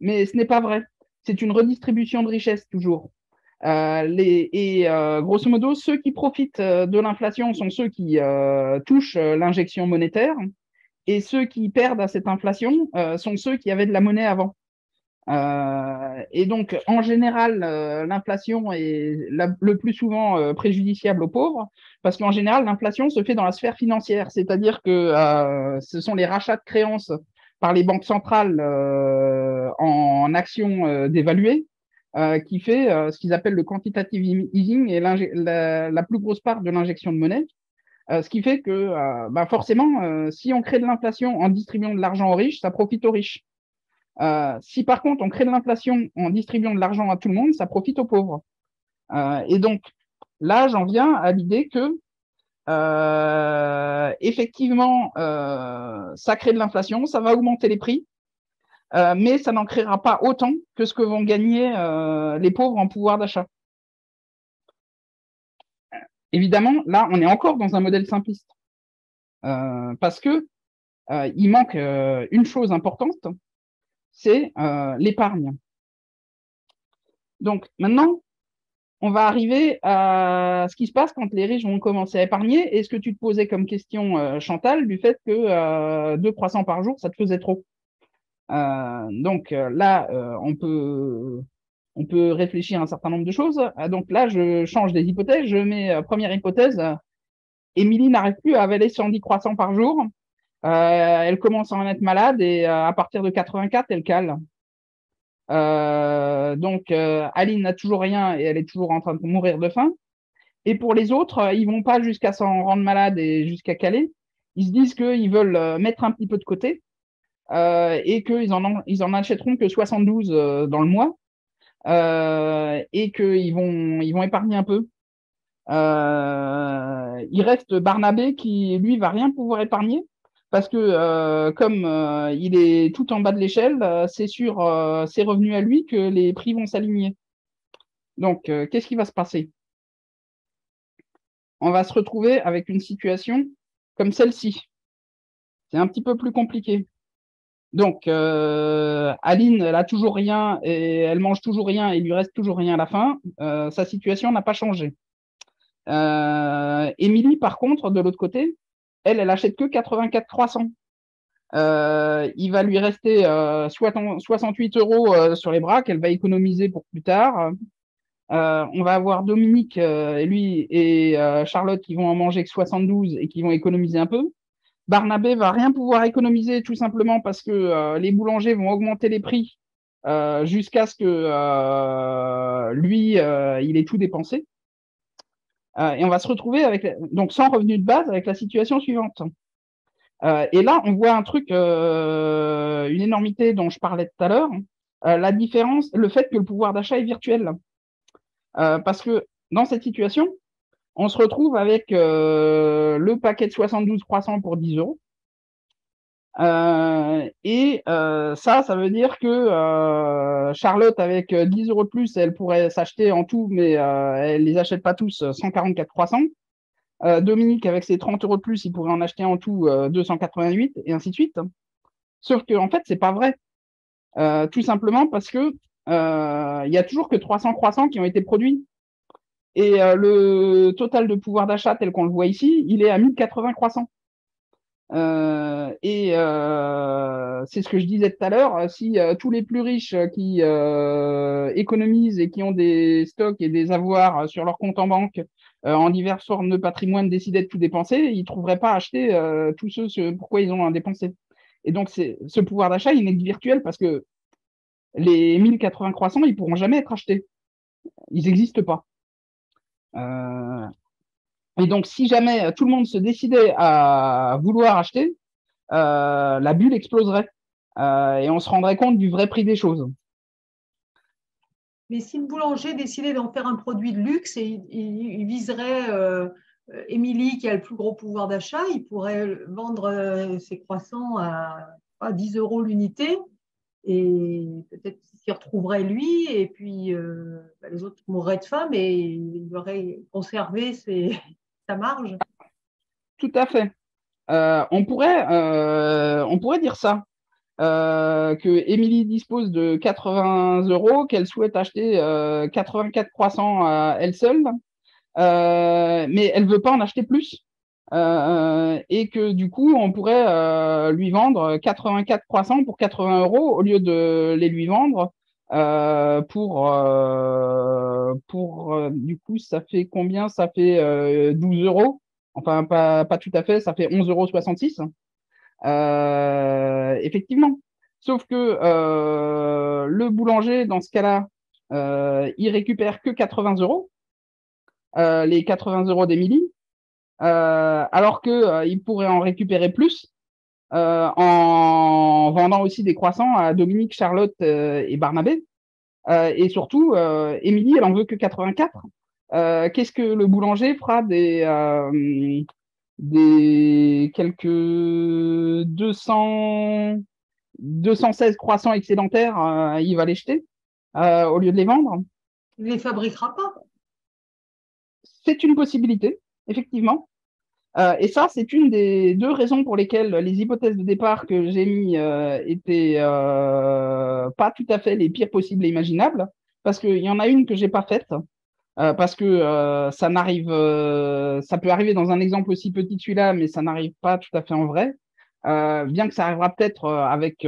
mais ce n'est pas vrai. C'est une redistribution de richesse toujours. Euh, les, et euh, grosso modo, ceux qui profitent euh, de l'inflation sont ceux qui touchent l'injection monétaire, et ceux qui perdent à cette inflation sont ceux qui avaient de la monnaie avant. et donc, en général, l'inflation est le plus souvent préjudiciable aux pauvres, parce qu'en général, l'inflation se fait dans la sphère financière, c'est-à-dire que ce sont les rachats de créances par les banques centrales en actions dévaluées euh, qui fait euh, ce qu'ils appellent le quantitative easing et la, plus grosse part de l'injection de monnaie. Euh, ce qui fait que bah forcément, si on crée de l'inflation en distribuant de l'argent aux riches, ça profite aux riches. si par contre on crée de l'inflation en distribuant de l'argent à tout le monde, ça profite aux pauvres. et donc là, j'en viens à l'idée que effectivement, ça crée de l'inflation, ça va augmenter les prix, euh, mais ça n'en créera pas autant que ce que vont gagner euh, les pauvres en pouvoir d'achat. Évidemment, là, on est encore dans un modèle simpliste. Euh, parce que il manque une chose importante, c'est l'épargne. Donc maintenant, on va arriver à ce qui se passe quand les riches vont commencer à épargner. Et ce que tu te posais comme question, Chantal, du fait que deux croissants par jour, ça te faisait trop. Euh, donc euh, là, euh, on peut on peut réfléchir à un certain nombre de choses. Donc là, je change des hypothèses. Je mets première hypothèse. Émilie n'arrive plus à avaler 110 croissants par jour. elle commence à en être malade et à partir de 84, elle cale. donc Aline n'a toujours rien et elle est toujours en train de mourir de faim. Et pour les autres, ils vont pas jusqu'à s'en rendre malade et jusqu'à caler. Ils se disent qu'ils veulent mettre un petit peu de côté et qu'ils en, achèteront que 72 euh, dans le mois euh, et qu'ils vont, ils vont épargner un peu. il reste Barnabé qui, lui, va rien pouvoir épargner parce que comme il est tout en bas de l'échelle, c'est sur ses revenus à lui que les prix vont s'aligner. Donc, qu'est-ce qui va se passer? On va se retrouver avec une situation comme celle-ci. C'est un petit peu plus compliqué. Donc, euh, Aline, elle a toujours rien et elle mange toujours rien et il lui reste toujours rien à la fin. Euh, sa situation n'a pas changé. Euh, Émilie, par contre, de l'autre côté, elle, elle achète que 84 croissants. Euh, il va lui rester 68 euros sur les bras qu'elle va économiser pour plus tard. on va avoir Dominique et lui et Charlotte qui vont en manger que 72 et qui vont économiser un peu. Barnabé va rien pouvoir économiser tout simplement parce que les boulangers vont augmenter les prix jusqu'à ce que lui, il ait tout dépensé. et on va se retrouver donc sans revenu de base avec la situation suivante. et là, on voit un truc, une énormité dont je parlais tout à l'heure, la différence, le fait que le pouvoir d'achat est virtuel. parce que dans cette situation, on se retrouve avec le paquet de 72 croissants pour 10 euros. Euh, et euh, ça, ça veut dire que euh, Charlotte, avec 10 euros de plus, elle pourrait s'acheter en tout, mais elle les achète pas tous, 144 croissants. Dominique, avec ses 30 euros de plus, il pourrait en acheter en tout 288, et ainsi de suite. Sauf que, en fait, c'est pas vrai. tout simplement parce que il y a toujours que 300 croissants qui ont été produits. Et le total de pouvoir d'achat tel qu'on le voit ici, il est à 1080 croissants. Euh, et euh, c'est ce que je disais tout à l'heure, si euh, tous les plus riches qui économisent et qui ont des stocks et des avoirs sur leur compte en banque en diverses formes de patrimoine décidaient de tout dépenser, ils ne trouveraient pas à acheter tous ceux ce, pourquoi ils ont dépensé. Et donc, ce pouvoir d'achat, il n'est virtuel parce que les 1080 croissants, ils pourront jamais être achetés. Ils n'existent pas. Et donc, si jamais euh, tout le monde se décidait à vouloir acheter, euh, la bulle exploserait euh, et on se rendrait compte du vrai prix des choses. Mais si le boulanger décidait d'en faire un produit de luxe et il, viserait euh, Émilie qui a le plus gros pouvoir d'achat, il pourrait vendre ses croissants à, 10 euros l'unité et peut-être qu'il retrouverait lui et puis bah, les autres mourraient de faim mais il aurait conservé ses, marge. Tout à fait. Euh, on, pourrait, euh, on pourrait dire ça. Euh, que Émilie dispose de 80 euros, qu'elle souhaite acheter 84 croissants à elle seule, mais elle veut pas en acheter plus. Et que du coup, on pourrait lui vendre 84 croissants pour 80 euros au lieu de les lui vendre euh, pour, euh, pour euh, du coup, ça fait combien? Ça fait 12 euros. Enfin, pas, pas tout à fait, ça fait 11,66 euros. effectivement. Sauf que le boulanger, dans ce cas-là, il récupère que 80 euros, les 80 euros d'Emilie, alors qu'il pourrait en récupérer plus euh, en vendant aussi des croissants à Dominique, Charlotte euh, et Barnabé. Euh, et surtout, Émilie, elle en veut que 84. Qu'est-ce que le boulanger fera des, des quelques 200, 216 croissants excédentaires, il va les jeter au lieu de les vendre? Il ne les fabriquera pas. C'est une possibilité, effectivement. Euh, et ça, c'est une des deux raisons pour lesquelles les hypothèses de départ que j'ai mis euh, étaient euh, pas tout à fait les pires possibles et imaginables, parce qu'il y en a une que j'ai pas faite, euh, parce que euh, ça n'arrive, ça peut arriver dans un exemple aussi petit que celui-là, mais ça n'arrive pas tout à fait en vrai. bien que ça arrivera peut-être avec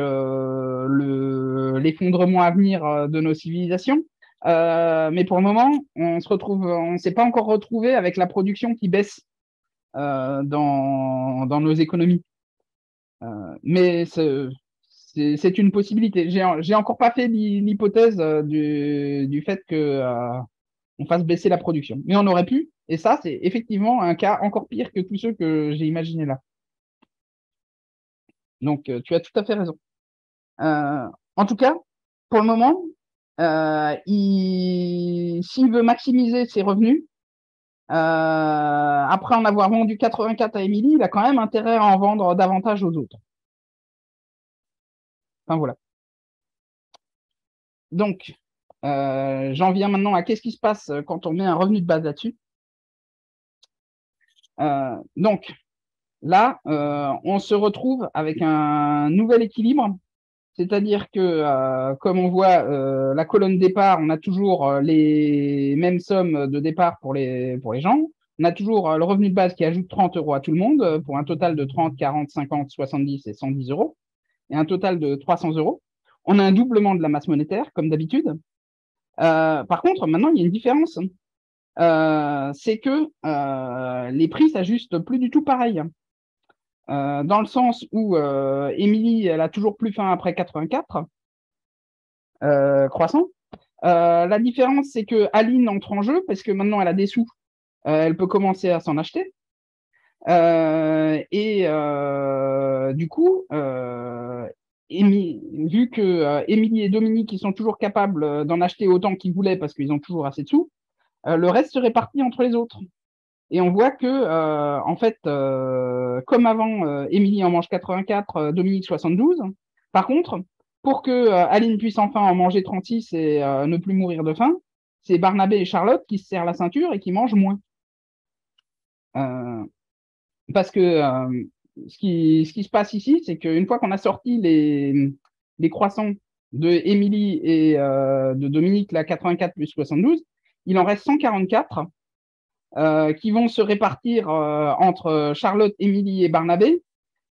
l'effondrement à venir de nos civilisations, mais pour le moment, on se retrouve, on s'est pas encore retrouvé avec la production qui baisse euh, dans, dans, nos économies. Euh, mais c'est une possibilité. J'ai encore pas fait l'hypothèse euh, du, du, fait que on fasse baisser la production. Mais on aurait pu. Et ça, c'est effectivement un cas encore pire que tous ceux que j'ai imaginés là. Donc, tu as tout à fait raison. Euh, en tout cas, pour le moment, euh, s'il veut maximiser ses revenus, euh, après en avoir vendu 84 à Émilie, il a quand même intérêt à en vendre davantage aux autres. Enfin voilà. Donc, euh, j'en viens maintenant à qu'est-ce qui se passe quand on met un revenu de base là-dessus. Euh, donc, là, on se retrouve avec un nouvel équilibre c'est-à-dire que, euh, comme on voit, euh, la colonne départ, on a toujours euh, les mêmes sommes de départ pour les, pour les gens. On a toujours le revenu de base qui ajoute 30 euros à tout le monde pour un total de 30, 40, 50, 70 et 110 euros et un total de 300 euros. On a un doublement de la masse monétaire, comme d'habitude. par contre, maintenant, il y a une différence. c'est que les prix s'ajustent plus du tout pareil. Dans le sens où Émilie, elle a toujours plus faim après 84 croissant. la différence, c'est que Aline entre en jeu parce que maintenant elle a des sous, elle peut commencer à s'en acheter. Euh, et euh, du coup, euh, vu que Émilie et Dominique ils sont toujours capables d'en acheter autant qu'ils voulaient parce qu'ils ont toujours assez de sous, le reste se répartit entre les autres. Et on voit que, en fait, comme avant, Émilie en mange 84, Dominique 72. Par contre, pour que Aline puisse enfin en manger 36 et ne plus mourir de faim, c'est Barnabé et Charlotte qui se serrent la ceinture et qui mangent moins. Euh, parce que euh, ce, qui, se passe ici, c'est qu'une fois qu'on a sorti les, croissants de Émilie et euh, de Dominique, la 84 plus 72, il en reste 144 euh, qui vont se répartir euh, entre Charlotte, Émilie et Barnabé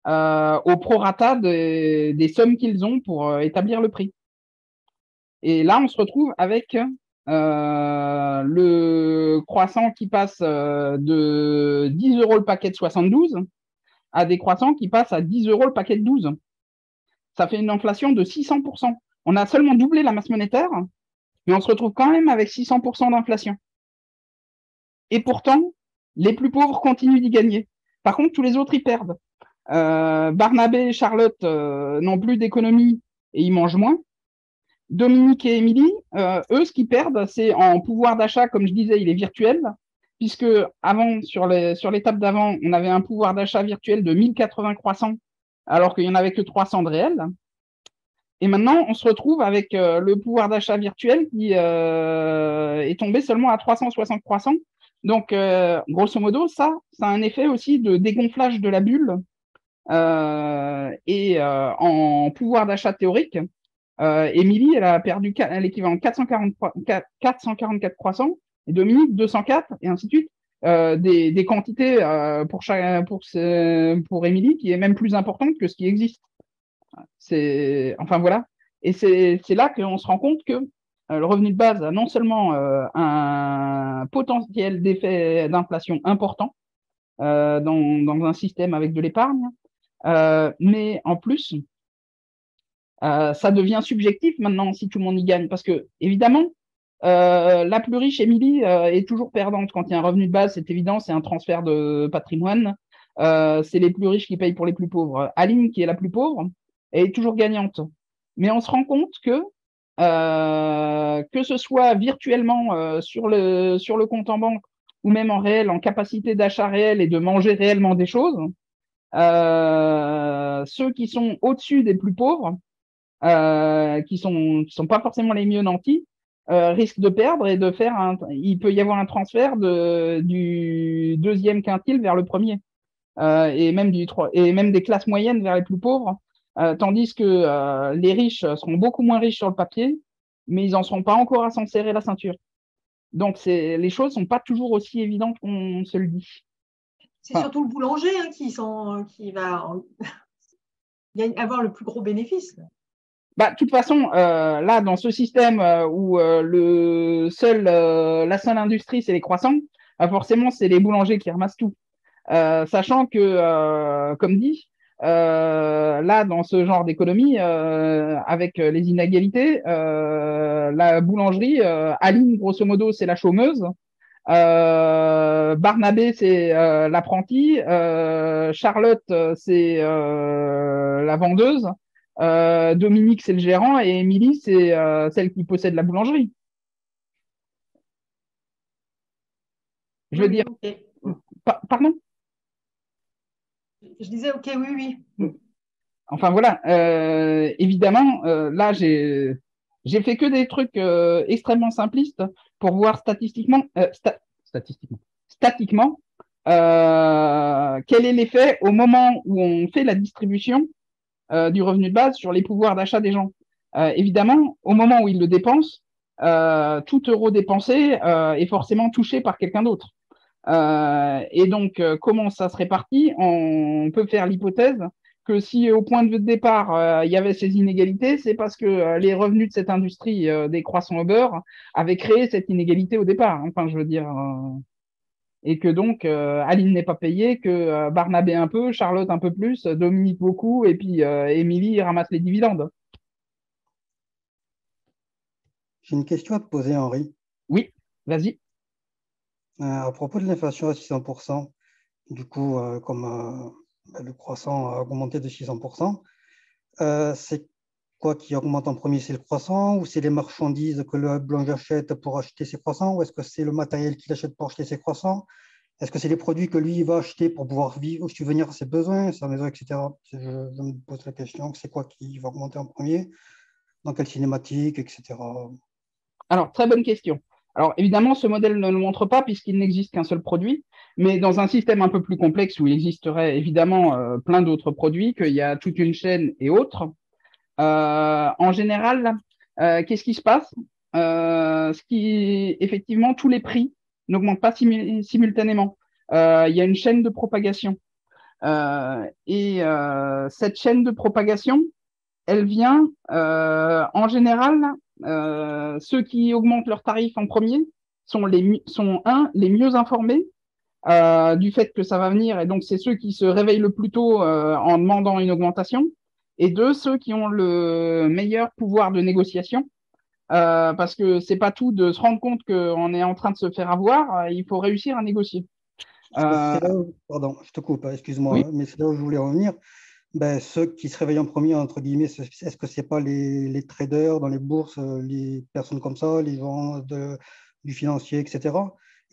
euh, au prorata des, sommes qu'ils ont pour établir le prix. Et là, on se retrouve avec euh, le croissant qui passe euh, de 10 euros le paquet de 72 à des croissants qui passent à 10 euros le paquet de 12. Ça fait une inflation de 600%. On a seulement doublé la masse monétaire, mais on se retrouve quand même avec 600% d'inflation. Et pourtant, les plus pauvres continuent d'y gagner. Par contre, tous les autres y perdent. Euh, Barnabé et Charlotte euh, n'ont plus d'économie et ils mangent moins. Dominique et Émilie, euh, eux, ce qu'ils perdent, c'est en pouvoir d'achat, comme je disais, il est virtuel, puisque avant, sur l'étape sur d'avant, on avait un pouvoir d'achat virtuel de 1080 croissants, alors qu'il n'y en avait que 300 de réels. Et maintenant, on se retrouve avec le pouvoir d'achat virtuel qui est tombé seulement à 360 croissants. Donc, grosso modo, ça, ça a un effet aussi de dégonflage de la bulle. et en pouvoir d'achat théorique, euh, Émilie, elle a perdu l'équivalent de 444 croissants, et Dominique 204, et ainsi de suite. Euh, des, quantités euh, pour, chaque, pour, Émilie qui est même plus importante que ce qui existe. C'est, enfin voilà. Et c'est là qu'on se rend compte que euh, le revenu de base a non seulement euh, un potentiel d'effet d'inflation important dans, dans, un système avec de l'épargne, mais en plus, euh, ça devient subjectif maintenant si tout le monde y gagne. Parce que, évidemment, euh, la plus riche, Émilie, euh, est toujours perdante. Quand il y a un revenu de base, c'est évident, c'est un transfert de patrimoine. c'est les plus riches qui payent pour les plus pauvres. Aline, qui est la plus pauvre, est toujours gagnante. Mais on se rend compte que que ce soit virtuellement sur, le, sur le compte en banque ou même en réel, en capacité d'achat réel et de manger réellement des choses, ceux qui sont au-dessus des plus pauvres euh, qui sont qui sont pas forcément les mieux nantis, euh, risquent de perdre et de faire un. Il peut y avoir un transfert du deuxième quintile vers le premier, euh, et même des classes moyennes vers les plus pauvres, euh, tandis que euh, les riches seront beaucoup moins riches sur le papier, mais ils en seront pas encore à s'en serrer la ceinture. Donc les choses sont pas toujours aussi évidentes qu'on se le dit. C'est surtout le boulanger hein, qui, sont, qui va avoir le plus gros bénéfice. Bah, de toute façon, euh, là, dans ce système euh, où euh, le seul, la seule industrie, c'est les croissants, bah, forcément, c'est les boulangers qui ramassent tout. sachant que, comme dit, là, dans ce genre d'économie, avec les inégalités, la boulangerie, Aline, grosso modo, c'est la chômeuse. Barnabé, c'est l'apprenti. Charlotte, c'est la vendeuse. Euh, Dominique, c'est le gérant et Émilie, c'est euh, celle qui possède la boulangerie. Je veux dire. pardon? Je disais OK, oui, oui. Enfin voilà, euh, évidemment, là, j'ai j'ai fait que des trucs extrêmement simplistes pour voir statistiquement, statistiquement, statiquement, quel est l'effet au moment où on fait la distribution euh, du revenu de base sur les pouvoirs d'achat des gens. Euh, évidemment, au moment où ils le dépensent, euh, tout euro dépensé est forcément touché par quelqu'un d'autre. Et donc, comment ça se répartit On peut faire l'hypothèse que si au point de départ, il y avait ces inégalités, c'est parce que les revenus de cette industrie des croissants au beurre avaient créé cette inégalité au départ. Enfin, je veux dire et que donc Aline n'est pas payée, que Barnabé un peu, Charlotte un peu plus, Dominique beaucoup, et puis Émilie ramasse les dividendes. J'ai une question à te poser, Henri. Oui, vas-y. Euh, à propos de l'inflation à 600%, du coup, euh, comme euh, ben, le croissant a augmenté de 600%, c'est quoi qui augmente en premier? C'est le croissant ou c'est les marchandises que le boulanger achète pour acheter ses croissants? Ou est-ce que c'est le matériel qu'il achète pour acheter ses croissants? Est-ce que c'est les produits que lui va acheter pour pouvoir vivre, subvenir à ses besoins, sa maison, etc. Je, je me pose la question, c'est quoi qui va augmenter en premier? Dans quelle cinématique, etc. Alors, très bonne question. Alors, évidemment, ce modèle ne le montre pas puisqu'il n'existe qu'un seul produit, mais dans un système un peu plus complexe où il existerait évidemment euh, plein d'autres produits, qu'il y a toute une chaîne et autres, euh, en général, euh, qu'est-ce qui se passe? Ce qui, effectivement, tous les prix n'augmentent pas simultanément. il y a une chaîne de propagation. et cette chaîne de propagation, elle vient en général euh, ceux qui augmentent leurs tarifs en premier sont, les, sont un, les mieux informés euh, du fait que ça va venir, et donc c'est ceux qui se réveillent le plus tôt euh, en demandant une augmentation, et deux, ceux qui ont le meilleur pouvoir de négociation, parce que c'est pas tout de se rendre compte qu'on est en train de se faire avoir, il faut réussir à négocier. Pardon, je te coupe, hein, excuse-moi, mais c'est là où je voulais revenir ben, ceux qui se réveillent en premier, entre guillemets, est-ce que ce n'est pas les, les, traders dans les bourses, euh, les personnes comme ça, les gens du financier, etc.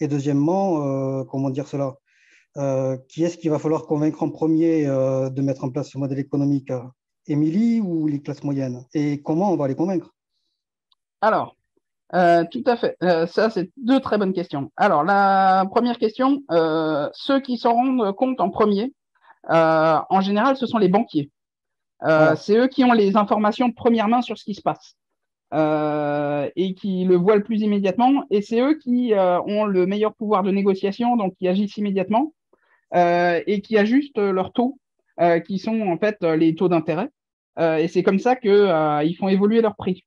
Et deuxièmement, euh, comment dire cela euh, Qui est-ce qu'il va falloir convaincre en premier de mettre en place ce modèle économique Émilie ou les classes moyennes? Et comment on va les convaincre? Alors, tout à fait. ça, c'est deux très bonnes questions. Alors, la première question, ceux qui s'en rendent compte en premier, en général, ce sont les banquiers. Euh, c'est eux qui ont les informations de première main sur ce qui se passe. Euh, et qui le voient le plus immédiatement. Et c'est eux qui ont le meilleur pouvoir de négociation, donc qui agissent immédiatement et qui ajustent leurs taux, qui sont en fait les taux d'intérêt. et c'est comme ça qu'ils font évoluer leurs prix.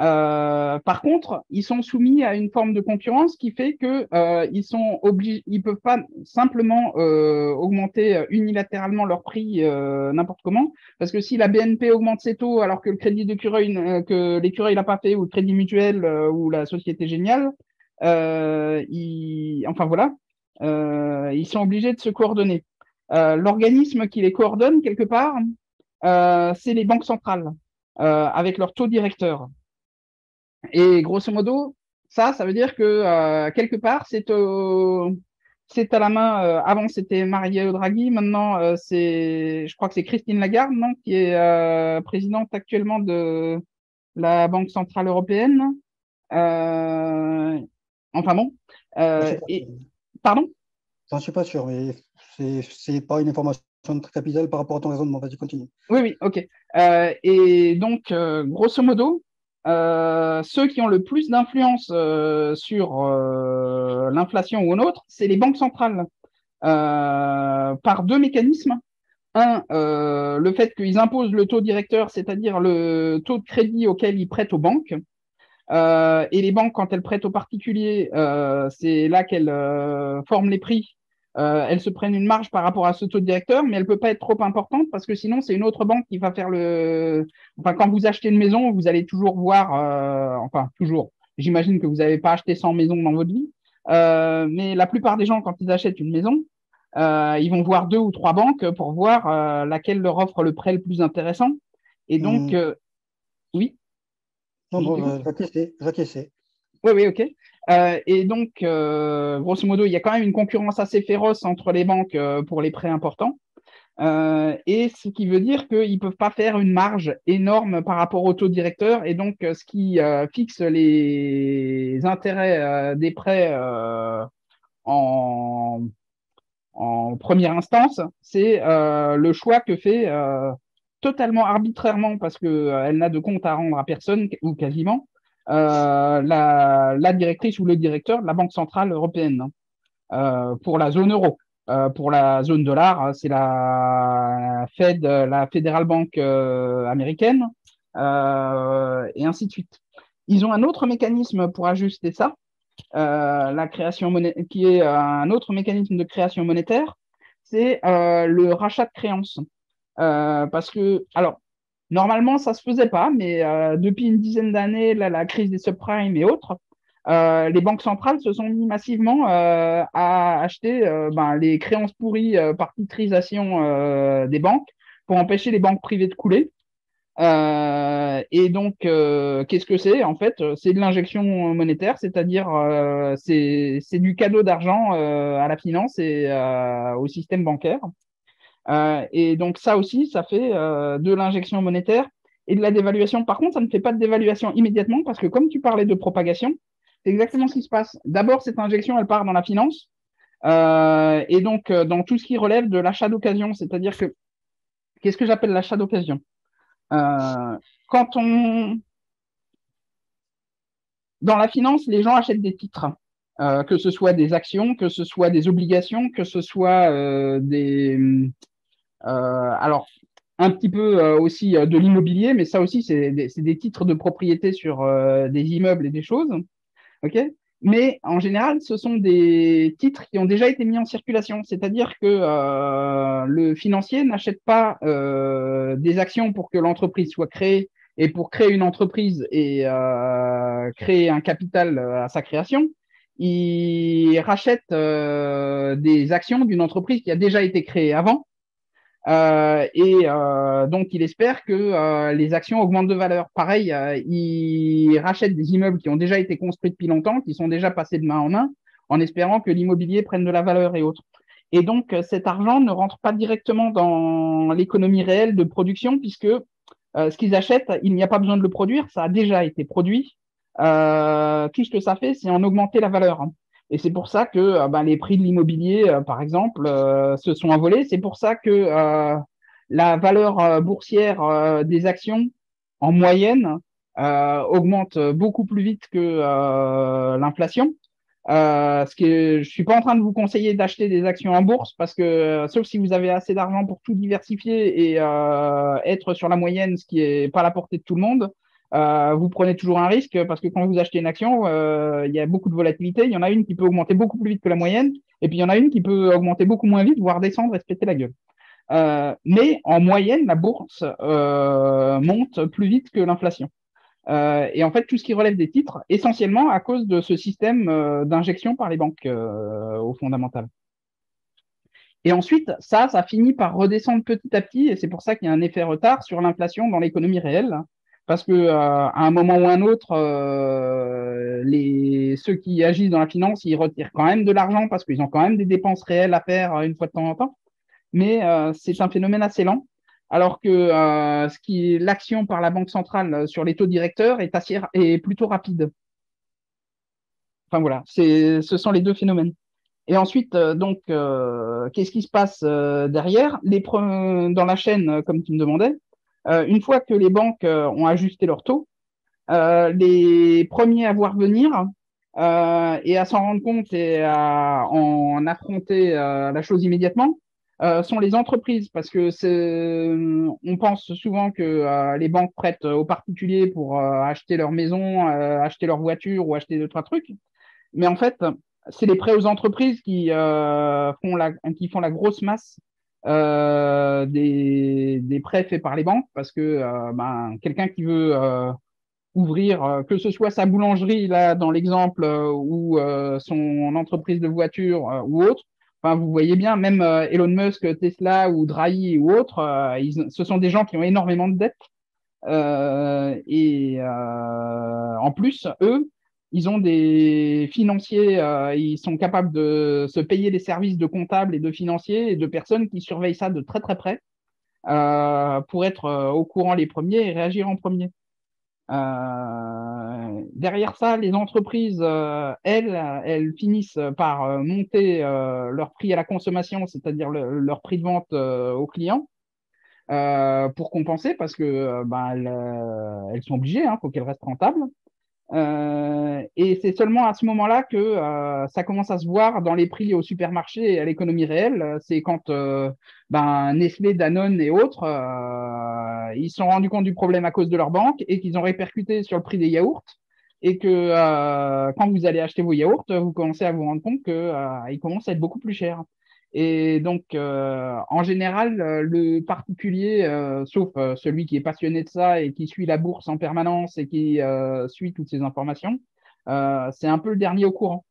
Euh, par contre, ils sont soumis à une forme de concurrence qui fait que euh, ils sont obligés, ils peuvent pas simplement euh, augmenter unilatéralement leur prix n'importe comment, parce que si la BNP augmente ses taux alors que le crédit d'écureuil que l'écureuil l'a pas fait ou le crédit mutuel ou la société géniale, enfin voilà, ils sont obligés de se coordonner. L'organisme qui les coordonne quelque part, c'est les banques centrales avec leur taux directeur. Et grosso modo, ça, ça veut dire que euh, quelque part, c'est c'est à la main. Euh, avant, c'était Mario Draghi. Maintenant, euh, c'est, je crois que c'est Christine Lagarde, non, qui est présidente actuellement de la Banque centrale européenne. enfin bon. Et, pardon? Je ne suis pas sûr, mais c'est pas une information très capitale par rapport à ton raisonnement. Vas-y, continue. Oui, oui, ok. et donc, grosso modo, euh, ceux qui ont le plus d'influence euh, sur euh, l'inflation ou un autre, c'est les banques centrales, par deux mécanismes. Un, le fait qu'ils imposent le taux directeur, c'est-à-dire le taux de crédit auquel ils prêtent aux banques. et les banques, quand elles prêtent aux particuliers, c'est là qu'elles forment les prix euh, elles se prennent une marge par rapport à ce taux de directeur, mais elle peut pas être trop importante parce que sinon c'est une autre banque qui va faire le. Enfin, quand vous achetez une maison, vous allez toujours voir, euh, enfin toujours. J'imagine que vous n'avez pas acheté 100 maisons dans votre vie, euh, mais la plupart des gens quand ils achètent une maison, ils vont voir deux ou trois banques pour voir laquelle leur offre le prêt le plus intéressant. Et donc, mmh. oui. Non, bon, je vais Oui, oui, ok. Euh, et donc, euh, grosso modo, il y a quand même une concurrence assez féroce entre les banques euh, pour les prêts importants. et ce qui veut dire qu'ils ne peuvent pas faire une marge énorme par rapport au taux directeur. Et donc, ce qui fixe les intérêts des prêts en, en, première instance, c'est le choix que fait totalement arbitrairement, parce qu'elle n'a de compte à rendre à personne, ou quasiment, euh, la, directrice ou le directeur de la Banque centrale européenne hein, euh, pour la zone euro. pour la zone dollar, c'est la Fed, la Federal Bank américaine, et ainsi de suite. Ils ont un autre mécanisme pour ajuster ça, la création qui est un autre mécanisme de création monétaire, c'est le rachat de créances. parce que, alors, Normalement, ça ne se faisait pas, mais euh, depuis une dizaine d'années, la, crise des subprimes et autres, euh, les banques centrales se sont mis massivement euh, à acheter ben, les créances pourries par titrisation des banques pour empêcher les banques privées de couler. et donc, qu'est-ce que c'est? En fait, c'est de l'injection monétaire, c'est-à-dire c'est du cadeau d'argent à la finance et au système bancaire. Euh, et donc ça aussi, ça fait euh, de l'injection monétaire et de la dévaluation. Par contre, ça ne fait pas de dévaluation immédiatement parce que comme tu parlais de propagation, c'est exactement ce qui se passe. D'abord, cette injection, elle part dans la finance euh, et donc dans tout ce qui relève de l'achat d'occasion. C'est-à-dire que, qu'est-ce que j'appelle l'achat d'occasion? Quand on... Dans la finance, les gens achètent des titres. que ce soit des actions, que ce soit des obligations, que ce soit des, alors, un petit peu euh, aussi euh, de l'immobilier, mais ça aussi, c'est des, titres de propriété sur des immeubles et des choses. OK? Mais en général, ce sont des titres qui ont déjà été mis en circulation, c'est-à-dire que le financier n'achète pas des actions pour que l'entreprise soit créée et pour créer une entreprise et créer un capital à sa création. Il rachète des actions d'une entreprise qui a déjà été créée avant euh, et euh, donc, il espère que euh, les actions augmentent de valeur. Pareil, il rachète des immeubles qui ont déjà été construits depuis longtemps, qui sont déjà passés de main en main, en espérant que l'immobilier prenne de la valeur et autres. Et donc, cet argent ne rentre pas directement dans l'économie réelle de production, puisque ce qu'ils achètent, il n'y a pas besoin de le produire, ça a déjà été produit. tout ce que ça fait, c'est en augmenter la valeur. Et c'est pour ça que euh, ben, les prix de l'immobilier, euh, par exemple, euh, se sont envolés. C'est pour ça que la valeur boursière des actions, en moyenne, augmente beaucoup plus vite que l'inflation. Euh, ce que je suis pas en train de vous conseiller d'acheter des actions en bourse parce que sauf si vous avez assez d'argent pour tout diversifier et être sur la moyenne, ce qui est pas la portée de tout le monde, euh, vous prenez toujours un risque parce que quand vous achetez une action, euh, il y a beaucoup de volatilité. Il y en a une qui peut augmenter beaucoup plus vite que la moyenne, et puis il y en a une qui peut augmenter beaucoup moins vite, voire descendre et se péter la gueule. Euh, mais en moyenne, la bourse monte plus vite que l'inflation. et en fait, tout ce qui relève des titres, essentiellement à cause de ce système d'injection par les banques au fondamental. Et ensuite, ça, ça finit par redescendre petit à petit, et c'est pour ça qu'il y a un effet retard sur l'inflation dans l'économie réelle parce que euh, à un moment ou un autre, euh, les, ceux qui agissent dans la finance, ils retirent quand même de l'argent parce qu'ils ont quand même des dépenses réelles à faire euh, une fois de temps en temps. Mais c'est un phénomène assez lent. Alors que ce qui l'action par la banque centrale sur les taux directeurs est, assez, est plutôt rapide. Enfin voilà, ce sont les deux phénomènes. Et ensuite, donc, qu'est-ce qui se passe derrière? Les, Dans la chaîne, comme tu me demandais, une fois que les banques euh, ont ajusté leurs taux, euh, les premiers à voir venir et à s'en rendre compte et à en affronter la chose immédiatement, sont les entreprises. Parce que on pense souvent que les banques prêtent aux particuliers pour acheter leur maison, acheter leur voiture ou acheter deux trois trucs, mais en fait c'est les prêts aux entreprises qui font la grosse masse euh, des, des, prêts faits par les banques parce que euh, ben, quelqu'un qui veut euh, ouvrir, que ce soit sa boulangerie là dans l'exemple ou son entreprise de voiture ou autre, Enfin, vous voyez bien, même Elon Musk, Tesla ou Drahi ou autres, ce sont des gens qui ont énormément de dettes. et en plus, eux, ils ont des financiers, euh, ils sont capables de se payer des services de comptables et de financiers et de personnes qui surveillent ça de très très près euh, pour être euh, au courant les premiers et réagir en premier. derrière ça, les entreprises, elles, elles finissent par monter leur prix à la consommation, c'est-à-dire leur prix de vente aux clients. pour compenser parce que ben, elles, sont obligées, il hein, faut qu'elles restent rentables. Euh, et c'est seulement à ce moment-là que euh, ça commence à se voir dans les prix au supermarché et à l'économie réelle. C'est quand euh, ben, Nestlé, Danone et autres, ils se sont rendus compte du problème à cause de leur banque et qu'ils ont répercuté sur le prix des yaourts. Et que quand vous allez acheter vos yaourts, vous commencez à vous rendre compte qu'ils commencent à être beaucoup plus chers. Et donc, euh, en général, euh, le particulier, euh, sauf celui qui est passionné de ça et qui suit la bourse en permanence et qui suit toutes ces informations, c'est un peu le dernier au courant.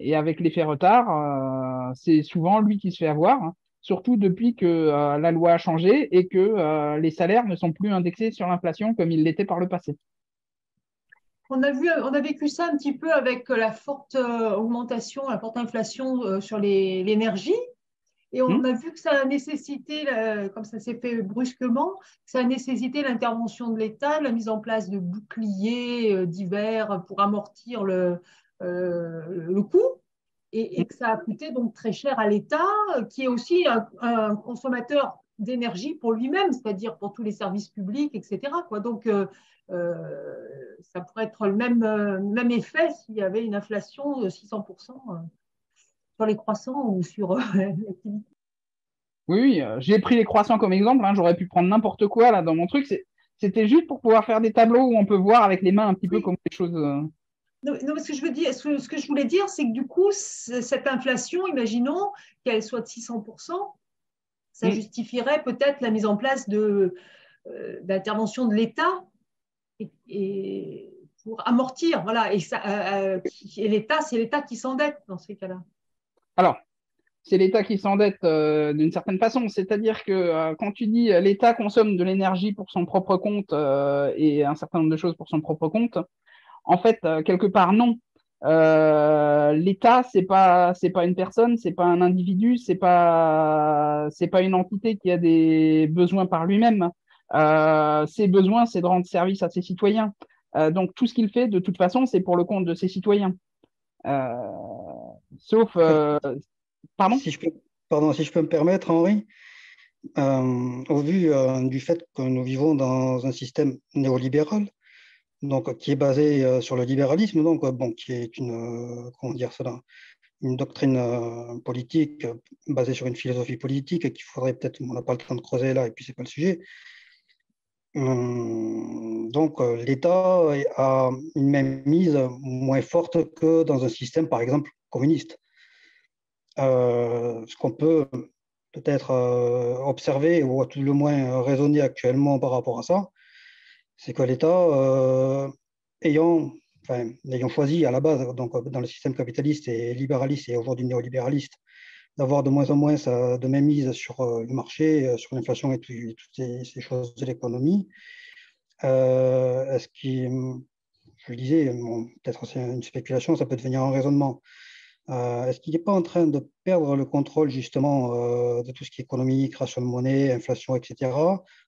et avec l'effet retard, c'est souvent lui qui se fait avoir, hein, surtout depuis que la loi a changé et que les salaires ne sont plus indexés sur l'inflation comme ils l'étaient par le passé on a, vu, on a vécu ça un petit peu avec la forte euh, augmentation, la forte inflation euh, sur l'énergie. Et on hmm. a vu que ça a nécessité, comme ça s'est fait brusquement, ça a nécessité l'intervention de l'État, la mise en place de boucliers euh, divers pour amortir le, le coût. Et, que ça a coûté donc très cher à l'État, qui est aussi un, consommateur d'énergie pour lui-même, c'est-à-dire pour tous les services publics, etc. Quoi. Donc, euh, ça pourrait être le même, euh, même effet s'il y avait une inflation de 600% euh, sur les croissants ou sur l'activité. Oui, j'ai pris les croissants comme exemple. Hein. J'aurais pu prendre n'importe quoi là dans mon truc. C'était juste pour pouvoir faire des tableaux où on peut voir avec les mains un petit peu comment les choses. Non, ce que je veux dire, ce que, je voulais dire, c'est que du coup, cette inflation, imaginons qu'elle soit de 600%, ça mm. justifierait peut-être la mise en place d'intervention de l'État et, pour amortir. Voilà. Et, euh, euh, et l'État, c'est l'État qui s'endette dans ces cas-là. Alors, c'est l'État qui s'endette euh, d'une certaine façon. C'est-à-dire que quand tu dis l'État consomme de l'énergie pour son propre compte et un certain nombre de choses pour son propre compte, en fait, quelque part, non. L'État, c'est pas pas une personne, c'est pas un individu, c'est pas pas une entité qui a des besoins par lui-même. Euh, ses besoins, c'est de rendre service à ses citoyens. Euh, donc tout ce qu'il fait, de toute façon, c'est pour le compte de ses citoyens. Euh, sauf, pardon? Pardon, si je peux me permettre, Henri. au vu du fait que nous vivons dans un système néolibéral, donc qui est basé sur le libéralisme, donc bon, qui est une comment dire cela, une doctrine politique basée sur une philosophie politique qu'il faudrait peut-être, on n'a pas le temps de creuser là, et puis c'est pas le sujet, Hum, donc, euh, l'État a une même mise moins forte que dans un système, par exemple, communiste. Euh, ce qu'on peut peut-être euh, observer, ou à tout le moins raisonner actuellement par rapport à ça, c'est que l'État, ayant, ayant choisi à la base, donc dans le système capitaliste et libéraliste et aujourd'hui néolibéraliste, d'avoir de moins en moins de même mise sur euh, le marché, euh, sur l'inflation et, toutes ces, choses de l'économie. Euh, est-ce qui, je le disais, peut-être c'est une spéculation, ça peut devenir un raisonnement. Est-ce qu'il n'est pas en train de perdre le contrôle justement de tout ce qui est économie, création de monnaie, inflation, etc.,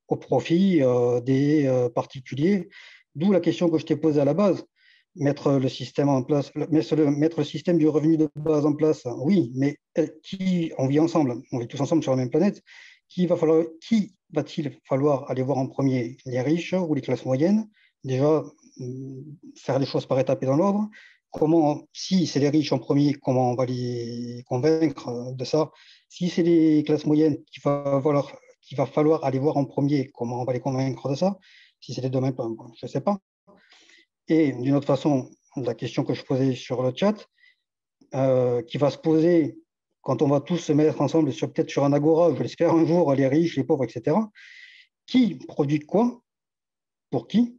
au profit des particuliers? D'où la question que je t'ai posée à la base. Mettre le système en place, mettre le, mettre le système du revenu de base en place, oui, mais euh, qui, on vit ensemble, on vit tous ensemble sur la même planète, qui va qui va-t-il falloir aller voir en premier, les riches ou les classes moyennes? Déjà, mm, faire les choses par étapes et dans l'ordre. Comment, si c'est les riches en premier, comment on va les convaincre de ça Si c'est les classes moyennes qu'il va, falloir, aller voir en premier, comment on va les convaincre de ça Si c'est les domaines, je ne sais pas. Et d'une autre façon, la question que je posais sur le chat, euh, qui va se poser quand on va tous se mettre ensemble, sur, peut-être sur un agora, je l'espère un jour, les riches, les pauvres, etc. Qui produit quoi Pour qui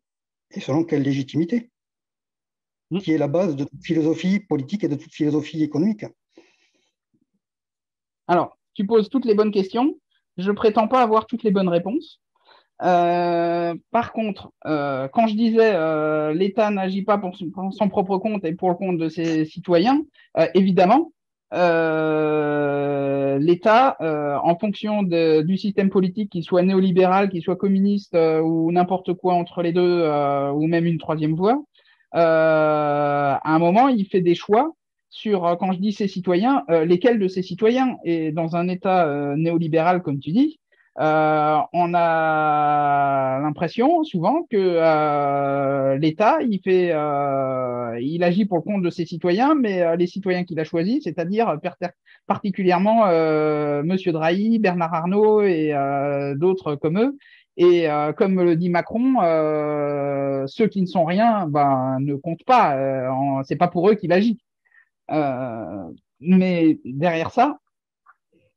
Et selon quelle légitimité? Mmh. Qui est la base de toute philosophie politique et de toute philosophie économique Alors, tu poses toutes les bonnes questions. Je ne prétends pas avoir toutes les bonnes réponses. Euh, par contre, euh, quand je disais euh, l'État n'agit pas pour son, propre compte et pour le compte de ses citoyens, évidemment, l'État, en fonction du système politique, qu'il soit néolibéral, qu'il soit communiste ou n'importe quoi entre les deux, ou même une troisième voie, à un moment, il fait des choix sur, quand je dis ses citoyens, lesquels de ses citoyens. Et dans un État néolibéral, comme tu dis, euh, on a l'impression souvent que euh, l'État, il fait, euh, il agit pour le compte de ses citoyens, mais les citoyens qu'il a choisis, c'est-à-dire particulièrement Monsieur Drahi, Bernard Arnault et d'autres comme eux. Et comme le dit Macron, ceux qui ne sont rien, ben, ne comptent pas. c'est pas pour eux qu'il agit. mais derrière ça,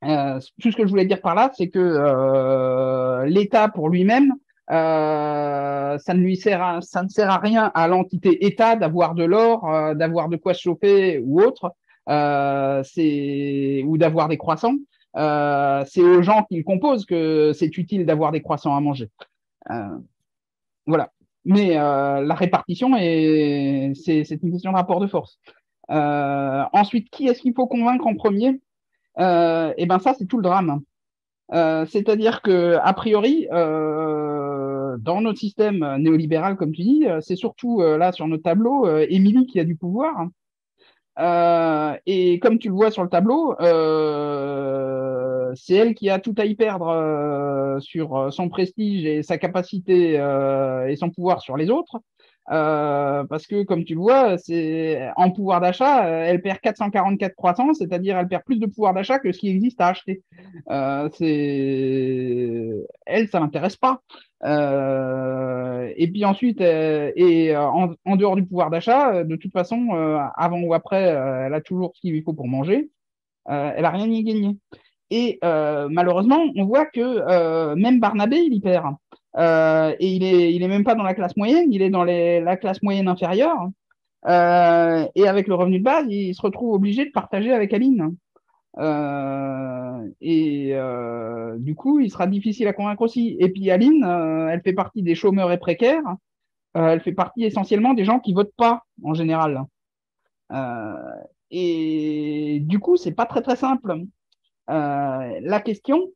euh, tout ce que je voulais dire par là, c'est que euh, l'État pour lui-même, euh, ça ne lui sert à, rien à l'entité État d'avoir de l'or, euh, d'avoir de quoi se chauffer ou autre, euh, ou d'avoir des croissants. C'est aux gens qui le composent que c'est utile d'avoir des croissants à manger. voilà. Mais la répartition est c'est une question de rapport de force. ensuite, qui est-ce qu'il faut convaincre en premier? Euh, et ben ça, c'est tout le drame. Euh, c'est-à-dire que a priori, euh, dans notre système néolibéral, comme tu dis, c'est surtout là sur notre tableau, Émilie qui a du pouvoir. et comme tu le vois sur le tableau, c'est elle qui a tout à y perdre sur son prestige et sa capacité et son pouvoir sur les autres. Euh, parce que, comme tu le vois, en pouvoir d'achat, euh, elle perd 444 croissants, c'est-à-dire elle perd plus de pouvoir d'achat que ce qui existe à acheter. Euh, elle, ça l'intéresse pas. Euh, et puis ensuite, euh, et en, en, dehors du pouvoir d'achat, de toute façon, avant ou après, elle a toujours ce qu'il lui faut pour manger. elle a rien y gagné. Et malheureusement, on voit que même Barnabé, il y perd. Euh, et il est, il est même pas dans la classe moyenne, il est dans la classe moyenne inférieure. Euh, et avec le revenu de base, il se retrouve obligé de partager avec Aline. Euh, et euh, du coup, il sera difficile à convaincre aussi. Et puis Aline, euh, elle fait partie des chômeurs et précaires. Euh, elle fait partie essentiellement des gens qui votent pas en général. et du coup, c'est pas très très simple. La question,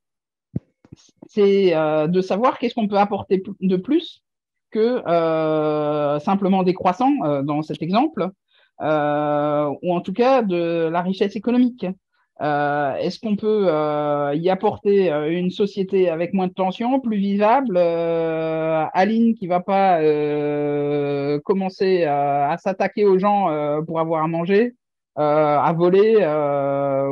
c'est euh, de savoir qu'est-ce qu'on peut apporter de plus que euh, simplement des croissants euh, dans cet exemple, ou en tout cas de la richesse économique. Est-ce qu'on peut y apporter une société avec moins de tension, plus vivable, Aline qui va pas commencer à s'attaquer aux gens pour avoir à manger, à voler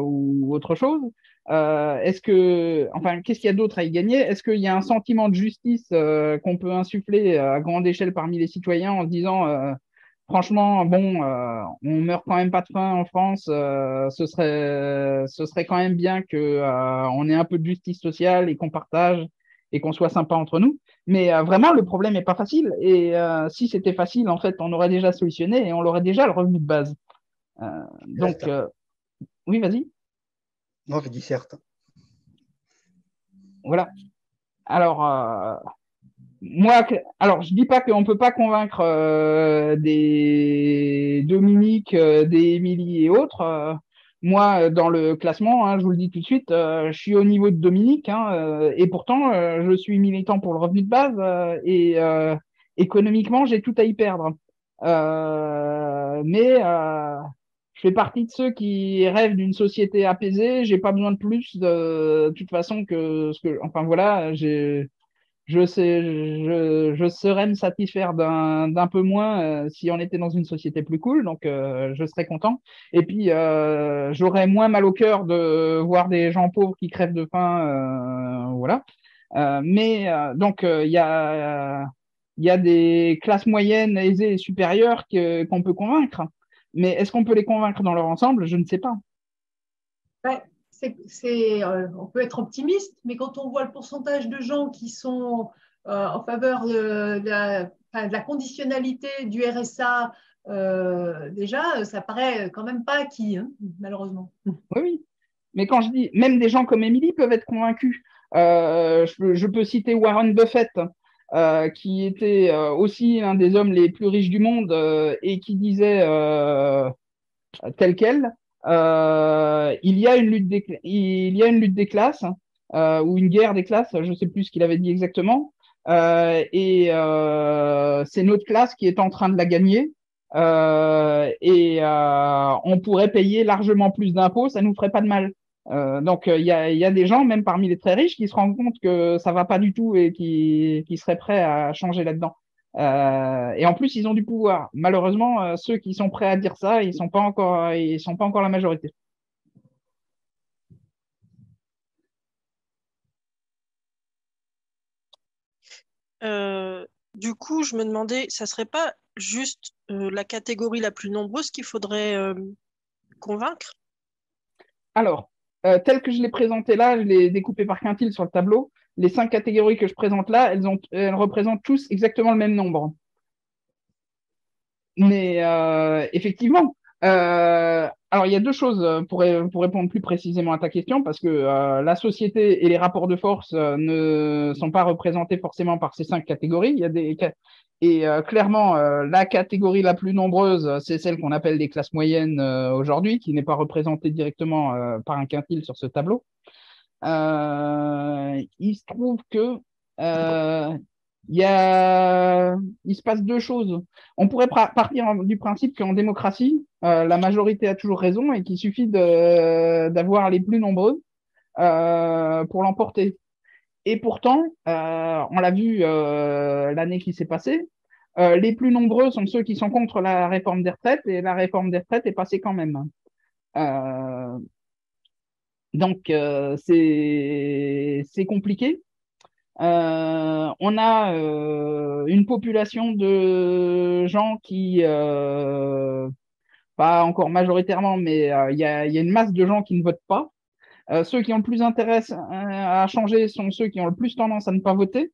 ou autre chose euh, est-ce que, enfin, qu'est-ce qu'il y a d'autre à y gagner? Est-ce qu'il y a un sentiment de justice euh, qu'on peut insuffler à grande échelle parmi les citoyens en se disant, euh, franchement, bon, on meurt quand même pas de faim en France, ce serait, ce serait quand même bien que on ait un peu de justice sociale et qu'on partage et qu'on soit sympa entre nous. Mais vraiment, le problème n'est pas facile. Et si c'était facile, en fait, on aurait déjà solutionné et on aurait déjà le revenu de base. donc, oui, vas-y. Non, je dis certes. Voilà. Alors, euh, moi, alors je dis pas qu'on peut pas convaincre euh, des Dominique, euh, des Émilie et autres. moi, dans le classement, hein, je vous le dis tout de suite, je suis au niveau de Dominique, hein, et pourtant, je suis militant pour le revenu de base, et économiquement, j'ai tout à y perdre. mais je fais partie de ceux qui rêvent d'une société apaisée. J'ai pas besoin de plus de, toute façon que ce que, enfin voilà, je sais, je, me satisfaire d'un, peu moins euh, si on était dans une société plus cool. Donc, euh, je serais content. Et puis, euh, j'aurais moins mal au cœur de voir des gens pauvres qui crèvent de faim. voilà. mais donc, il y a, des classes moyennes, aisées et supérieures qu'on peut convaincre. Mais est-ce qu'on peut les convaincre dans leur ensemble? Je ne sais pas. Euh, on peut être optimiste, mais quand on voit le pourcentage de gens qui sont euh, en faveur de, la, conditionnalité du RSA, euh, déjà, ça paraît quand même pas acquis, hein, malheureusement. Oui, oui. Mais quand je dis, même des gens comme Émilie peuvent être convaincus. je, peux citer Warren Buffett, euh, qui était euh, aussi l'un des hommes les plus riches du monde euh, et qui disait tel quel, il y a une lutte des, il y a une lutte des classes ou une guerre des classes, je ne sais plus ce qu'il avait dit exactement, et c'est notre classe qui est en train de la gagner. et on pourrait payer largement plus d'impôts, ça nous ferait pas de mal. Donc, il y a, des gens, même parmi les très riches, qui se rendent compte que ça va pas du tout et qui, qui seraient prêts à changer là-dedans. et en plus, ils ont du pouvoir. Malheureusement, ceux qui sont prêts à dire ça, ils sont pas encore, ils sont pas encore la majorité. du coup, je me demandais, ça serait pas juste la catégorie la plus nombreuse qu'il faudrait convaincre? Alors, tel que je l'ai présenté là, je l'ai découpé par quintile sur le tableau. Les cinq catégories que je présente là, elles, ont, elles représentent tous exactement le même nombre. Mais effectivement, alors, il y a deux choses euh, pour, pour, répondre plus précisément à ta question, parce que euh, la société et les rapports de force euh, ne sont pas représentés forcément par ces cinq catégories. Il y a des, et clairement, la catégorie la plus nombreuse, c'est celle qu'on appelle des classes moyennes aujourd'hui, qui n'est pas représentée directement par un quintile sur ce tableau. il se trouve que il, se passe deux choses. On pourrait partir du principe qu'en démocratie, euh, la majorité a toujours raison et qu'il suffit d'avoir les plus nombreux euh, pour l'emporter. Et pourtant, euh, on l'a vu l'année qui s'est passée, les plus nombreux sont ceux qui sont contre la réforme des retraites et la réforme des retraites est passée quand même. donc, c'est compliqué. Euh, on a euh, une population de gens qui, euh, pas encore majoritairement, mais il y a, une masse de gens qui ne votent pas. ceux qui ont le plus intérêt à changer sont ceux qui ont le plus tendance à ne pas voter.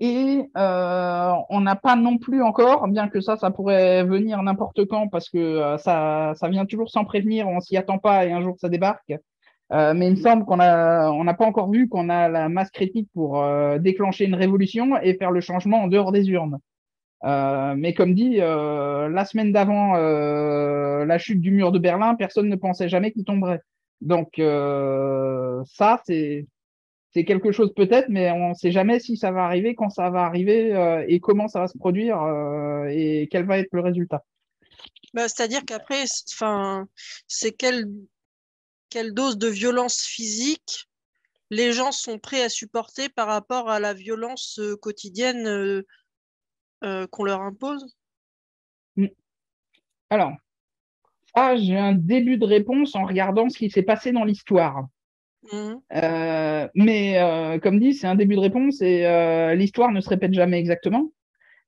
et on n'a pas non plus encore, bien que ça, ça pourrait venir n'importe quand parce que ça, ça vient toujours sans prévenir, on s'y attend pas et un jour ça débarque. Euh, mais il me semble qu'on a, on n'a pas encore vu qu'on a la masse critique pour euh, déclencher une révolution et faire le changement en dehors des urnes. Euh, mais comme dit, la semaine d'avant la chute du mur de Berlin, personne ne pensait jamais qu'il tomberait. Donc ça, c'est quelque chose peut-être, mais on ne sait jamais si ça va arriver, quand ça va arriver et comment ça va se produire et quel va être le résultat. Bah, C'est-à-dire qu'après, c'est quel quelle dose de violence physique les gens sont prêts à supporter par rapport à la violence euh, quotidienne euh, euh, qu'on leur impose? Mm. Alors, ça, j'ai un début de réponse en regardant ce qui s'est passé dans l'histoire. Mmh. mais comme dit, c'est un début de réponse et l'histoire ne se répète jamais exactement.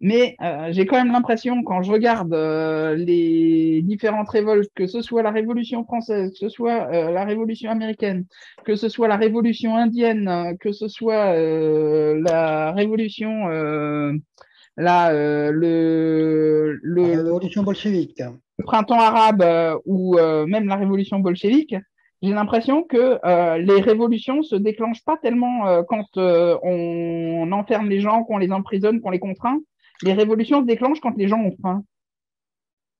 Mais euh, j'ai quand même l'impression, quand je regarde euh, les différentes révoltes, que ce soit la Révolution française, que ce soit euh, la Révolution américaine, que ce soit la Révolution indienne, que ce soit la Révolution, la, le, le, la Révolution bolchevique, le printemps arabe ou même la Révolution bolchevique, j'ai l'impression que les révolutions se déclenchent pas tellement quand on enferme les gens, qu'on les emprisonne, qu'on les contraint, les révolutions se déclenchent quand les gens ont faim.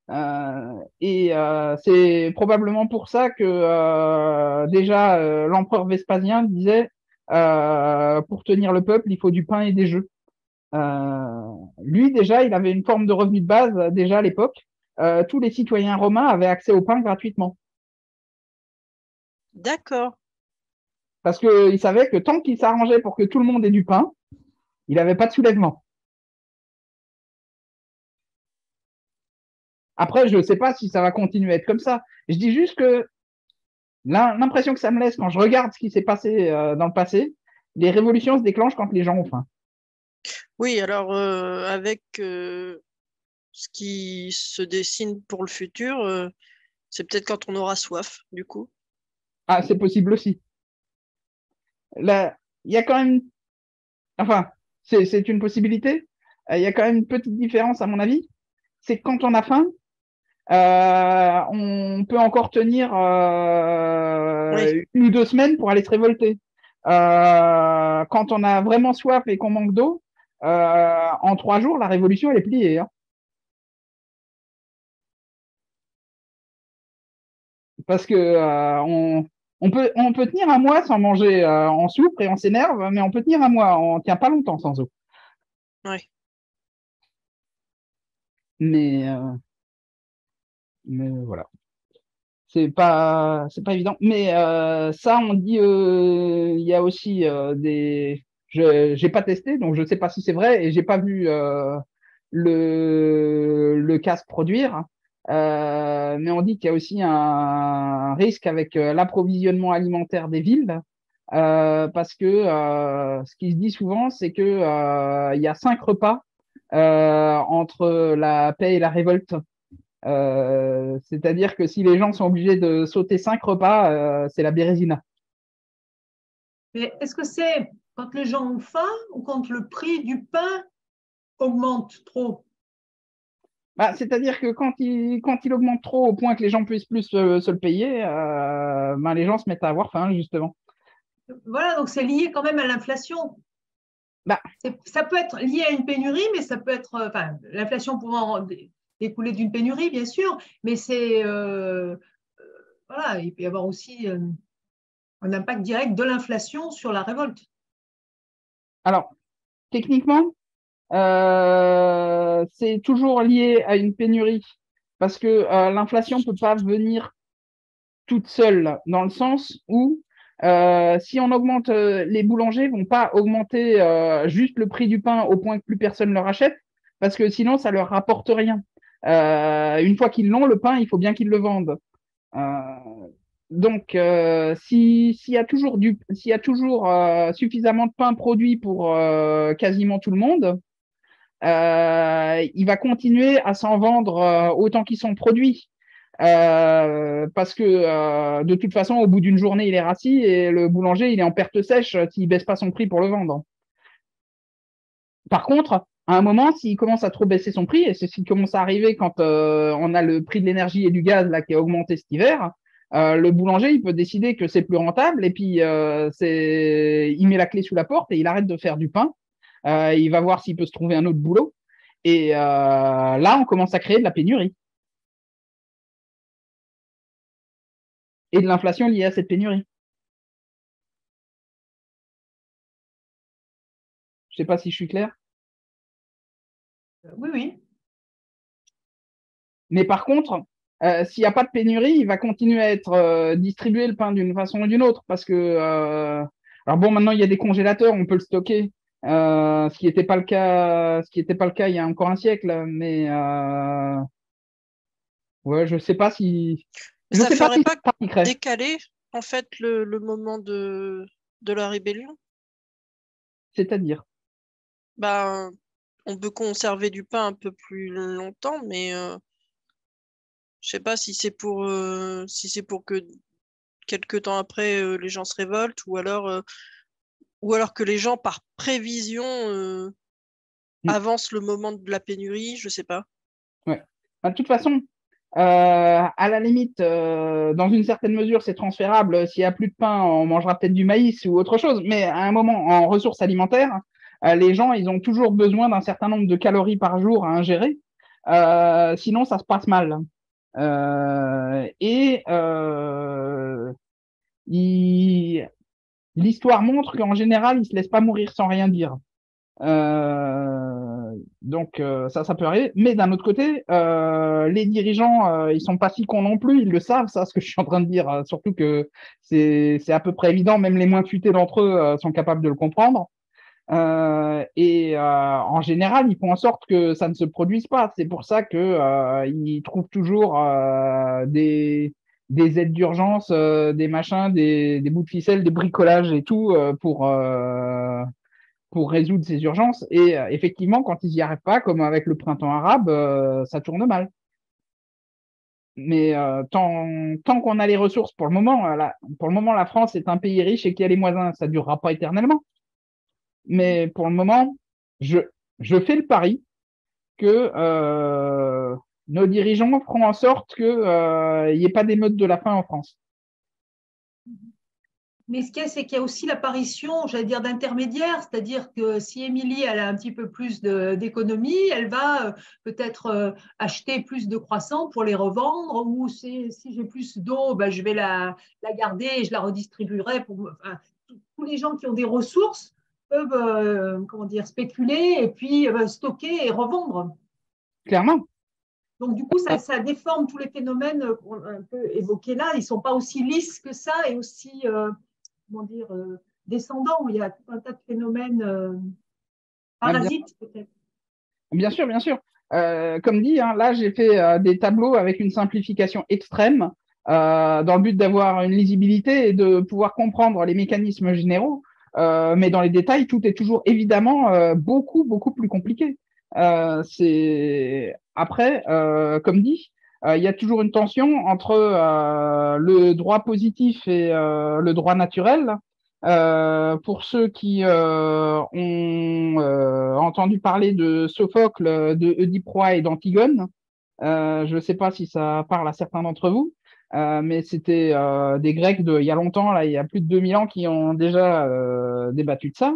Euh, et euh, c'est probablement pour ça que euh, déjà l'empereur Vespasien disait pour tenir le peuple, il faut du pain et des jeux. lui déjà, il avait une forme de revenu de base déjà à l'époque. tous les citoyens romains avaient accès au pain gratuitement. D'accord. Parce qu'il savait que tant qu'il s'arrangeait pour que tout le monde ait du pain, il n'avait pas de soulèvement. Après, je ne sais pas si ça va continuer à être comme ça. Je dis juste que l'impression que ça me laisse quand je regarde ce qui s'est passé euh, dans le passé, les révolutions se déclenchent quand les gens ont faim. Oui, alors euh, avec euh, ce qui se dessine pour le futur, c'est peut-être quand on aura soif, du coup. Ah, c'est possible aussi. Là, il y a quand même. Enfin, c'est une possibilité. Il y a quand même une petite différence, à mon avis. C'est que quand on a faim, on peut encore tenir euh, une ou deux semaines pour aller se révolter. Euh, quand on a vraiment soif et qu'on manque d'eau, en trois jours, la révolution, elle est pliée. Hein. Parce que on, peut, on peut tenir un mois sans manger, on souffre et on s'énerve, mais on peut tenir un mois, on tient pas longtemps sans eau. Oui. Mais mais voilà. c'est pas pas évident. Mais ça, on dit, il y a aussi des. Je j'ai pas testé, donc je sais pas si c'est vrai et j'ai pas vu le le casque produire. mais on dit qu'il y a aussi un risque avec l'approvisionnement alimentaire des villes euh, parce que euh, ce qui se dit souvent, c'est que euh, il y a cinq repas entre la paix et la révolte. C'est-à-dire que si les gens sont obligés de sauter cinq repas, c'est la bérésina. Mais est-ce que c'est quand les gens ont faim ou quand le prix du pain augmente trop? Bah, C'est-à-dire que quand il, quand il augmente trop au point que les gens puissent plus se, le payer, ben, les gens se mettent à avoir faim, justement. Voilà, donc c'est lié quand même à l'inflation. Bah. Ça peut être lié à une pénurie, mais ça peut être, enfin, l'inflation pouvant découler d'une pénurie, bien sûr, mais c'est, euh, euh, voilà, il peut y avoir aussi euh, un impact direct de l'inflation sur la révolte. Alors, techniquement, c'est toujours lié à une pénurie parce que l'inflation ne peut pas venir toute seule, dans le sens où si on augmente, les boulangers vont pas augmenter juste le prix du pain au point que plus personne ne le rachète, parce que sinon ça leur rapporte rien. Une fois qu'ils l'ont, le pain, il faut bien qu'ils le vendent. donc, s'il y a toujours y a toujours suffisamment de pain produit pour quasiment tout le monde, il va continuer à s'en vendre autant qu'ils sont produits. Euh, parce que euh, de toute façon, au bout d'une journée, il est rassis et le boulanger, il est en perte sèche s'il baisse pas son prix pour le vendre. Par contre, à un moment, s'il commence à trop baisser son prix, et c'est ce qui commence à arriver quand euh, on a le prix de l'énergie et du gaz là qui a augmenté cet hiver, le boulanger, il peut décider que c'est plus rentable et puis c'est, il met la clé sous la porte et il arrête de faire du pain. il va voir s'il peut se trouver un autre boulot. Et là, on commence à créer de la pénurie. et de l'inflation liée à cette pénurie. Je ne sais pas si je suis clair. Oui, oui. Mais par contre, euh, s'il n'y a pas de pénurie, il va continuer à être euh, distribué le pain d'une façon ou d'une autre. Parce que, euh, alors bon, maintenant il y a des congélateurs, on peut le stocker, ce qui n'était pas le cas, ce qui n'était pas le cas il y a encore un siècle. Mais ouais, je ne sais pas si ça ne ferait pas, décaler en fait le, moment de, de la rébellion? C'est-à-dire? Ben, On peut conserver du pain un peu plus longtemps, mais euh, je sais pas si c'est pour, euh, si c'est pour que quelques temps après euh, les gens se révoltent ou alors, euh, ou alors que les gens par prévision mm. avancent le moment de la pénurie, je sais pas. Ouais. Bah, de toute façon, à la limite, dans une certaine mesure, c'est transférable. S'il n'y a plus de pain, on mangera peut-être du maïs ou autre chose. Mais à un moment, en ressources alimentaires, les gens, ils ont toujours besoin d'un certain nombre de calories par jour à ingérer. sinon, ça se passe mal. et l'histoire montre qu'en général, ils se laissent pas mourir sans rien dire. Euh, donc euh, ça, ça peut arriver. Mais d'un autre côté, euh, les dirigeants, ils sont pas si cons non plus. Ils le savent, ça, ce que je suis en train de dire. surtout que c'est à peu près évident. Même les moins futés d'entre eux sont capables de le comprendre. Et en général, ils font en sorte que ça ne se produise pas. C'est pour ça que ils trouvent toujours des des aides d'urgence, des machins, des, bouts de ficelle, des bricolages et tout pour pour résoudre ces urgences. Et euh, effectivement, quand ils n'y arrivent pas, comme avec le printemps arabe, euh, ça tourne mal. Mais euh, tant, tant qu'on a les ressources, pour le moment, pour le moment, la France est un pays riche et qui a les moyens, ça ne durera pas éternellement. Mais pour le moment, je, je fais le pari que nos dirigeants feront en sorte qu'il n'y ait pas d'émeute de la faim en France. Mais ce qu'il y a, c'est qu'il y a aussi l'apparition, j'allais dire, d'intermédiaires, c'est-à-dire que si Émilie a un petit peu plus d'économie, elle va euh, peut-être euh, acheter plus de croissants pour les revendre, ou si, j'ai plus d'eau, ben, je vais la, garder et je la redistribuerai. Pour, tous les gens qui ont des ressources peuvent euh, comment dire, spéculer et puis stocker et revendre. Clairement. Donc, du coup, ça, ça, déforme tous les phénomènes qu'on a un peu évoqués là. Ils ne sont pas aussi lisses que ça et aussi, euh, comment dire, euh, descendants. Il y a tout un tas de phénomènes euh, parasites, peut-être. Bien sûr, bien sûr. comme dit, hein, là, j'ai fait des tableaux avec une simplification extrême dans le but d'avoir une lisibilité et de pouvoir comprendre les mécanismes généraux. Mais dans les détails, tout est toujours évidemment beaucoup, beaucoup plus compliqué. Euh, c'est après, euh, comme dit, euh, il y a toujours une tension entre le droit positif et le droit naturel. pour ceux qui ont entendu parler de Sophocle, de Oedipe et d'Antigone, je ne sais pas si ça parle à certains d'entre vous, mais c'était des Grecs de, il y a longtemps, là, il y a plus de 2000 ans, qui ont déjà débattu de ça.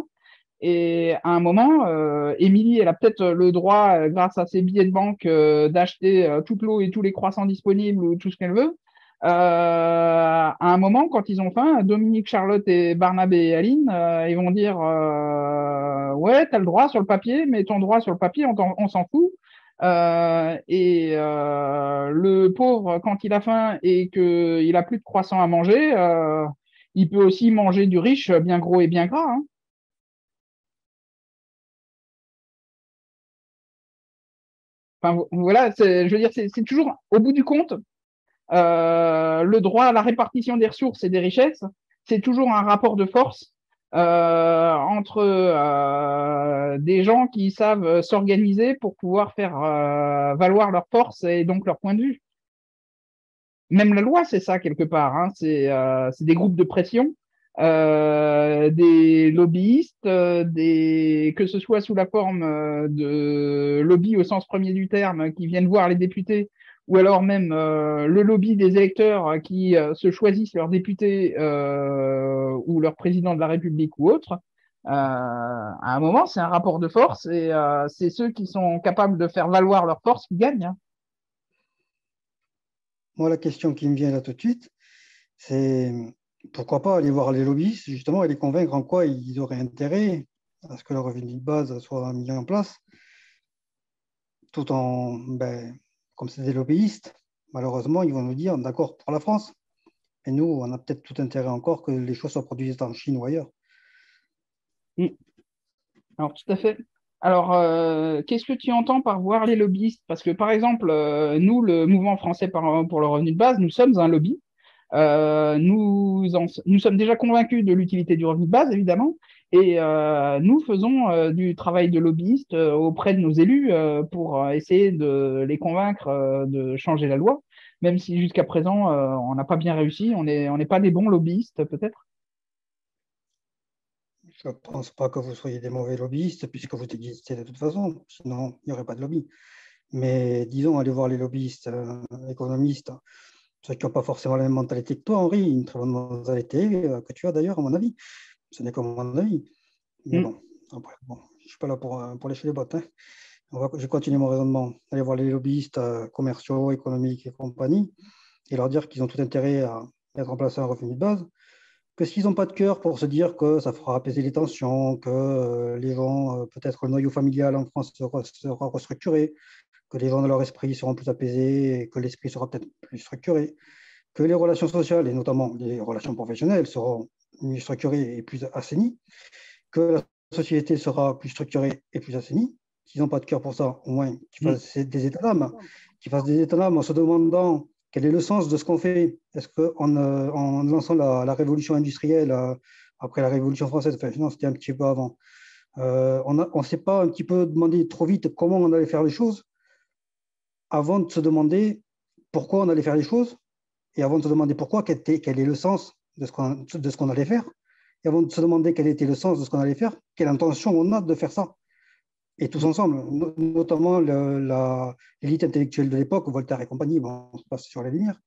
Et à un moment, euh, Émilie, elle a peut-être le droit, euh, grâce à ses billets de banque, euh, d'acheter toute l'eau et tous les croissants disponibles ou tout ce qu'elle veut. à un moment, quand ils ont faim, Dominique, Charlotte et Barnabé et Aline, ils vont dire Ouais, tu as le droit sur le papier, mais ton droit sur le papier, on, s'en fout. Et le pauvre, quand il a faim et qu'il a plus de croissants à manger, il peut aussi manger du riche bien gros et bien gras. Hein. voilà, je veux dire, c'est toujours, au bout du compte, euh, le droit à la répartition des ressources et des richesses, c'est toujours un rapport de force euh, entre euh, des gens qui savent s'organiser pour pouvoir faire valoir leurs forces et donc leur point de vue. Même la loi, c'est ça quelque part. Hein. c'est des groupes de pression euh, des lobbyistes, euh, que ce soit sous la forme euh, de lobby au sens premier du terme, qui viennent voir les députés, ou alors même le lobby des électeurs qui se choisissent leurs députés ou leur président de la République ou autre. à un moment, c'est un rapport de force et c'est ceux qui sont capables de faire valoir leur force qui gagnent. Hein. Moi, la question qui me vient là tout de suite, c'est pourquoi pas aller voir les lobbyistes, justement, et les convaincre en quoi ils auraient intérêt à ce que le revenu de base soit mis en place, tout en, ben, comme c'est des lobbyistes, malheureusement, ils vont nous dire, d'accord, pour la France, et nous, on a peut-être tout intérêt encore que les choses soient produites en Chine ou ailleurs. Alors, tout à fait. Alors, euh, qu'est-ce que tu entends par voir les lobbyistes? Parce que, par exemple, euh, nous, le mouvement français pour le revenu de base, nous sommes un lobby. Euh, nous sommes déjà convaincus de l'utilité du revenu de base, évidemment, et euh, nous faisons euh, du travail de lobbyiste auprès de nos élus pour essayer de les convaincre de changer la loi, même si jusqu'à présent, on n'a pas bien réussi. On n'est pas des bons lobbyistes, peut-être Je ne pense pas que vous soyez des mauvais lobbyistes, puisque vous existez de toute façon, sinon il n'y aurait pas de lobby. Mais disons, allez voir les lobbyistes économistes ceux qui n'ont pas forcément la même mentalité que toi, Henri, une très bonne mentalité euh, que tu as d'ailleurs, à mon avis. Ce n'est que mon avis. Mais mm. bon, après, bon, je ne suis pas là pour, euh, pour lécher les bottes. Hein. On va, je vais continuer mon raisonnement. Aller voir les lobbyistes euh, commerciaux, économiques et compagnie et leur dire qu'ils ont tout intérêt à mettre en place un revenu de base. Que s'ils n'ont pas de cœur pour se dire que ça fera apaiser les tensions, que les gens, peut-être le noyau familial en France sera, sera restructuré, que les gens de leur esprit seront plus apaisés et que l'esprit sera peut-être plus structuré, que les relations sociales et notamment les relations professionnelles seront mieux structurées et plus assainies, que la société sera plus structurée et plus assainie. S'ils n'ont pas de cœur pour ça, au moins qu'ils mm. fassent des états d'âme, qu'ils fassent des états d'âme en se demandant quel est le sens de ce qu'on fait. Est-ce qu'en euh, en lançant la, révolution industrielle euh, après la révolution française, enfin non, c'était un petit peu avant, euh, on ne s'est pas un petit peu demandé trop vite comment on allait faire les choses avant de se demander pourquoi on allait faire les choses, et avant de se demander pourquoi, quel, était, quel est le sens de ce qu'on allait faire, et avant de se demander quel était le sens de ce qu'on allait faire, quelle intention on a de faire ça. Et tous ensemble, notamment l'élite intellectuelle de l'époque, Voltaire et compagnie, bon, on se passe sur la lumière.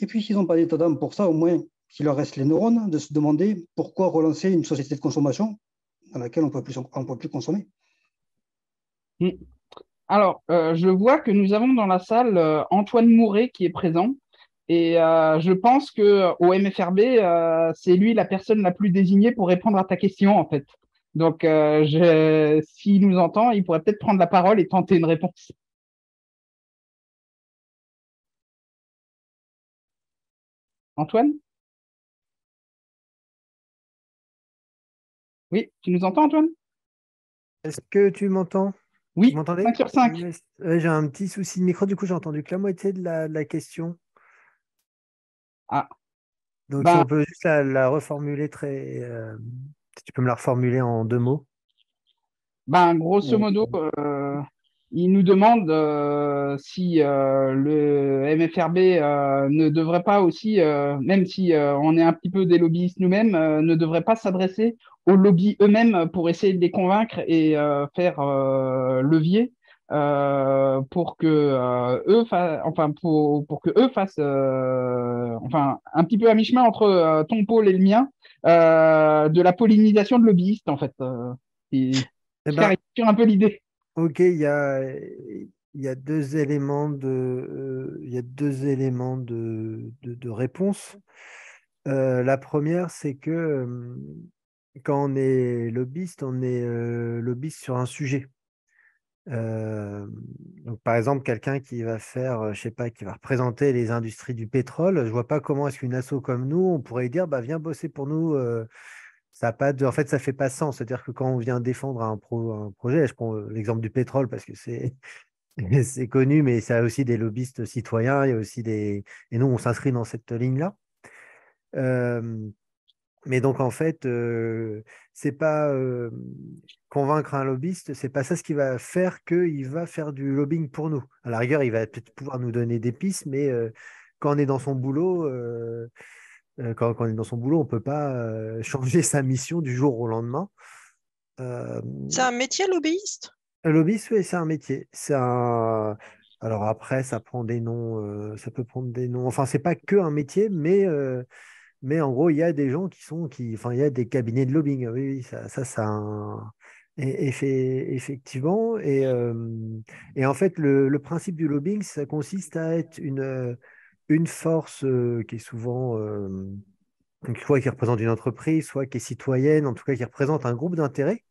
Et puis, s'ils n'ont pas d'état d'âme pour ça, au moins, qu'il leur reste les neurones de se demander pourquoi relancer une société de consommation dans laquelle on ne peut plus consommer. Mm. Alors, euh, je vois que nous avons dans la salle euh, Antoine Mouret qui est présent. Et euh, je pense que au MFRB, euh, c'est lui la personne la plus désignée pour répondre à ta question, en fait. Donc, euh, s'il nous entend, il pourrait peut-être prendre la parole et tenter une réponse. Antoine? Oui, tu nous entends, Antoine? Est-ce que tu m'entends? Oui, 5 sur 5. J'ai un petit souci de micro, du coup, j'ai entendu que la moitié de la question. Ah. Donc Bah- si on peut juste la, la reformuler très... euh, si tu peux me la reformuler en deux mots? Ben, grosso modo, euh, il nous demande euh, si euh, le MFRB euh, ne devrait pas aussi, euh, même si euh, on est un petit peu des lobbyistes nous-mêmes, euh, ne devrait pas s'adresser aux lobbies eux-mêmes pour essayer de les convaincre et euh, faire euh, levier euh, pour que euh, eux, fa- enfin pour, pour que eux fassent, euh, enfin un petit peu à mi-chemin entre ton pôle et le mien, de la pollinisation de lobbyistes en fait. Et- Eh ben, un peu l'idée. Ok, il y a, il y a deux éléments de, il y a deux éléments de, de, de réponse. La première, c'est que quand on est lobbyiste, on est lobbyiste sur un sujet. Euh, donc par exemple, quelqu'un qui va faire, euh, je sais pas, qui va représenter les industries du pétrole, je vois pas comment est-ce qu'une asso comme nous, on pourrait dire, bah viens bosser pour nous. euh, ça a pas de, en fait, ça fait pas sens. C'est-à-dire que quand on vient défendre un, pro- un projet, je prends l'exemple du pétrole parce que c'est c'est connu, mais ça a aussi des lobbyistes citoyens, il y a aussi des, et nous on s'inscrit dans cette ligne-là. Euh, mais donc, en fait, euh, c'est pas euh, convaincre un lobbyiste, c'est pas ça ce qui va faire qu'il va faire du lobbying pour nous. À la rigueur, il va peut-être pouvoir nous donner des pistes, mais euh, quand on est dans son boulot, euh, quand, quand on est dans son boulot, on peut pas changer sa mission du jour au lendemain. C'est un métier lobbyiste? Un lobbyiste, oui, c'est un métier. C'est un... Alors après, ça prend des noms, ça peut prendre des noms. Enfin, c'est pas que un métier, mais, mais en gros, il y a des gens qui sont, qui, enfin, il y a des cabinets de lobbying. Oui, oui, ça, ça, ça un- et- effe- effectivement. Et, euh, et en fait, le, principe du lobbying, ça consiste à être une, euh, une force euh, qui est souvent, soit qui représente une entreprise, soit qui est citoyenne, en tout cas qui représente un groupe d'intérêt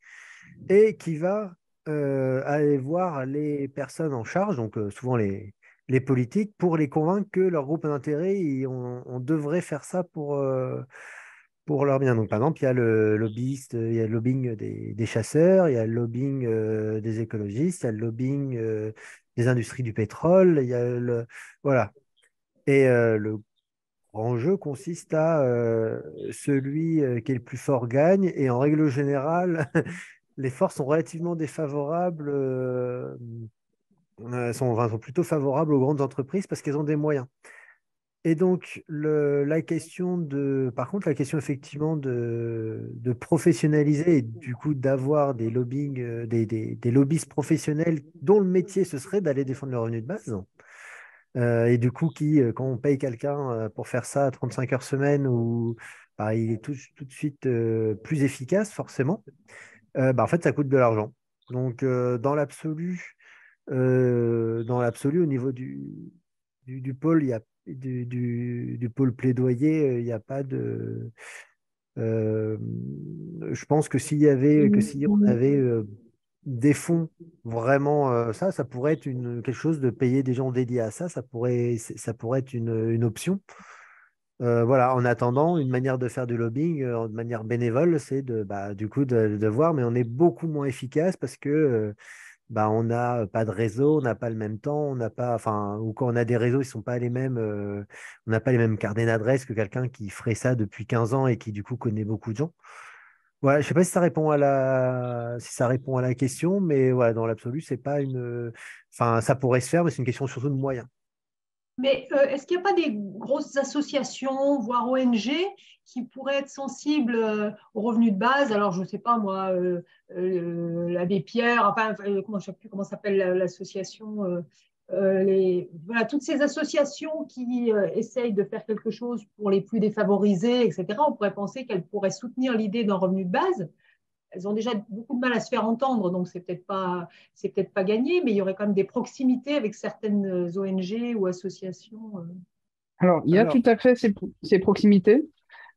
et qui va aller voir les personnes en charge, donc souvent les, les politiques, pour les convaincre que leur groupe d'intérêt, on, on devrait faire ça pour, euh, pour leur bien. Donc, par exemple, il y a le lobbyiste, il y a le lobbying des, chasseurs, il y a le lobbying euh, des écologistes, il y a le lobbying euh, des industries du pétrole, il y a. Voilà. Et le grand jeu consiste à celui qui est le plus fort gagne, et en règle générale, les forces sont relativement défavorables, sont, enfin, sont plutôt favorables aux grandes entreprises parce qu'elles ont des moyens. Et donc, la question de, par contre, la question effectivement de, de professionnaliser et du coup d'avoir des lobbying, euh, des, des, des lobbyistes professionnels dont le métier ce serait d'aller défendre le revenu de base. Euh, et du coup, qui, euh, quand on paye quelqu'un euh, pour faire ça à 35 heures semaine, ou bah, il est tout, tout de suite euh, plus efficace, forcément, euh, bah, en fait, ça coûte de l'argent. Donc, euh, dans l'absolu, euh, dans l'absolu, au niveau du, du, du pôle, il y a, du, pôle plaidoyer, euh, il n'y a pas de. euh, je pense que s'il y avait, que si on avait euh, des fonds vraiment ça, ça pourrait être une, quelque chose de payer des gens dédiés à ça, ça pourrait, ça pourrait être une, une option. Euh, voilà, en attendant, une manière de faire du lobbying euh, de manière bénévole, c'est de, bah, du coup de, de voir, mais on est beaucoup moins efficace parce que bah, on n'a pas de réseau, on n'a pas le même temps, on n'a pas, enfin, ou quand on a des réseaux, ils sont pas les mêmes, euh, on n'a pas les mêmes carnets d'adresses que quelqu'un qui ferait ça depuis 15 ans et qui du coup connaît beaucoup de gens. Voilà, je sais pas si ça répond à la, si ça répond à la question, mais voilà, dans l'absolu, c'est pas une, enfin, ça pourrait se faire, mais c'est une question surtout de moyens. Mais euh, est-ce qu'il n'y a pas des grosses associations, voire ONG, qui pourraient être sensibles euh, aux revenus de base? Alors, je ne sais pas, moi, euh, euh, l'abbé Pierre, enfin, comment, je sais plus comment s'appelle la- l'association, voilà, toutes ces associations qui essayent de faire quelque chose pour les plus défavorisés, etc., on pourrait penser qu'elles pourraient soutenir l'idée d'un revenu de base. Elles ont déjà beaucoup de mal à se faire entendre, donc c'est peut-être pas, c'est peut-être pas gagné, mais il y aurait quand même des proximités avec certaines ONG ou associations. euh. Alors, il y a Alors- tout à fait ces, ces proximités.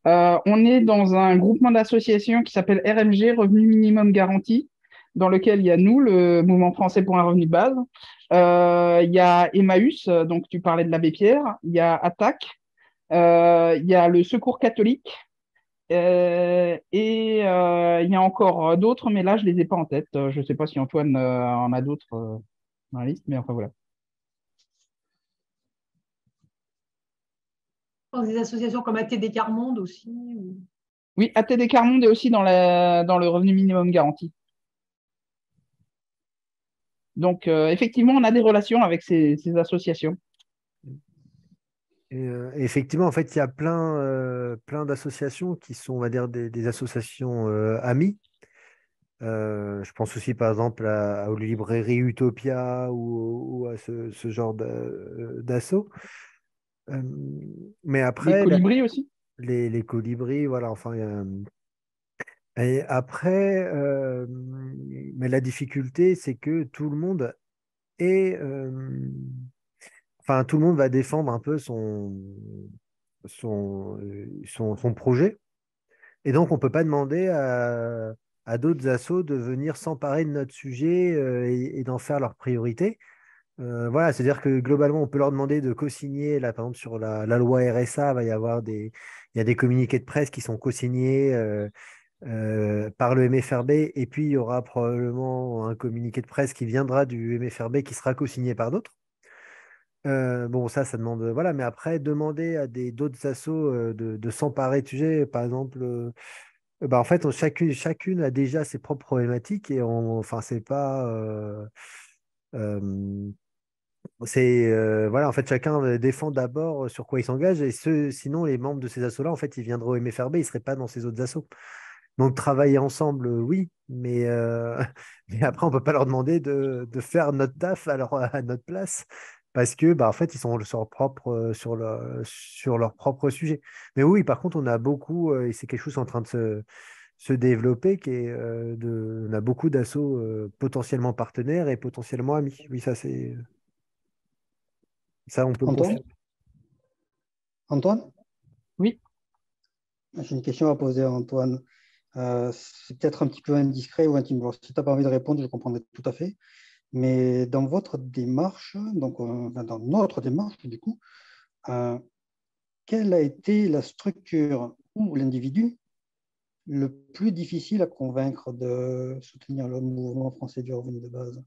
Euh, on est dans un groupement d'associations qui s'appelle RMG, Revenu Minimum Garanti, dans lequel il y a nous, le Mouvement français pour un revenu de base. Euh, il y a Emmaüs, donc tu parlais de l'abbé Pierre. Il y a Attac. Euh, il y a le Secours catholique. Euh, et il y a encore d'autres, mais là, je ne les ai pas en tête. Je ne sais pas si Antoine en a d'autres dans la liste, mais enfin voilà. Des associations comme ATD Carmonde aussi Oui, ATD Carmonde est aussi dans, la, dans le revenu minimum garanti. Donc, euh, effectivement, on a des relations avec ces, associations. Euh, effectivement, en fait, il y a plein, euh, plein d'associations qui sont, on va dire, des, associations amies. je pense aussi, par exemple, à, aux librairies Utopia ou, à ce, genre d'assaut. mais après. Les colibris aussi? les, les, colibris, voilà, enfin, a et après, euh, mais la difficulté, c'est que tout le monde est, euh, tout le monde va défendre un peu son, projet. Et donc, on ne peut pas demander à, d'autres assos de venir s'emparer de notre sujet euh, et, d'en faire leur priorité. voilà, c'est-à-dire que globalement, on peut leur demander de co-signer, là, par exemple, sur la, loi RSA, il va y avoir des, il y a des communiqués de presse qui sont co-signés. Euh, par le MFRB, et puis il y aura probablement un communiqué de presse qui viendra du MFRB qui sera co-signé par d'autres. Euh, bon, ça, ça demande. Voilà, mais après, demander à d'autres assos euh, de, s'emparer de sujets, par exemple, bah, en fait, chacune, a déjà ses propres problématiques et on, enfin, c'est pas. c'est voilà en fait chacun défend d'abord sur quoi il s'engage et ce, sinon les membres de ces assos là en fait ils viendraient au MFRB ils seraient pas dans ces autres assos donc travailler ensemble, oui, mais, euh, mais après, on ne peut pas leur demander de, faire notre taf à leur, à notre place parce que bah, en fait, ils sont sur leur propre, euh, sur leur, sur leur propre sujet. Mais oui, par contre, on a beaucoup, euh, et c'est quelque chose en train de se, se développer, qui est de, on a beaucoup d'assauts potentiellement partenaires et potentiellement amis. Oui, ça c'est. Ça, on peut Antoine? Antoine? Oui. J'ai une question à poser à Antoine. Euh, c'est peut-être un petit peu indiscret ou intime. si tu n'as pas envie de répondre, je comprendrai tout à fait. Mais dans votre démarche, donc euh, dans notre démarche, du coup, euh, quelle a été la structure ou l'individu le plus difficile à convaincre de soutenir le mouvement français du revenu de base?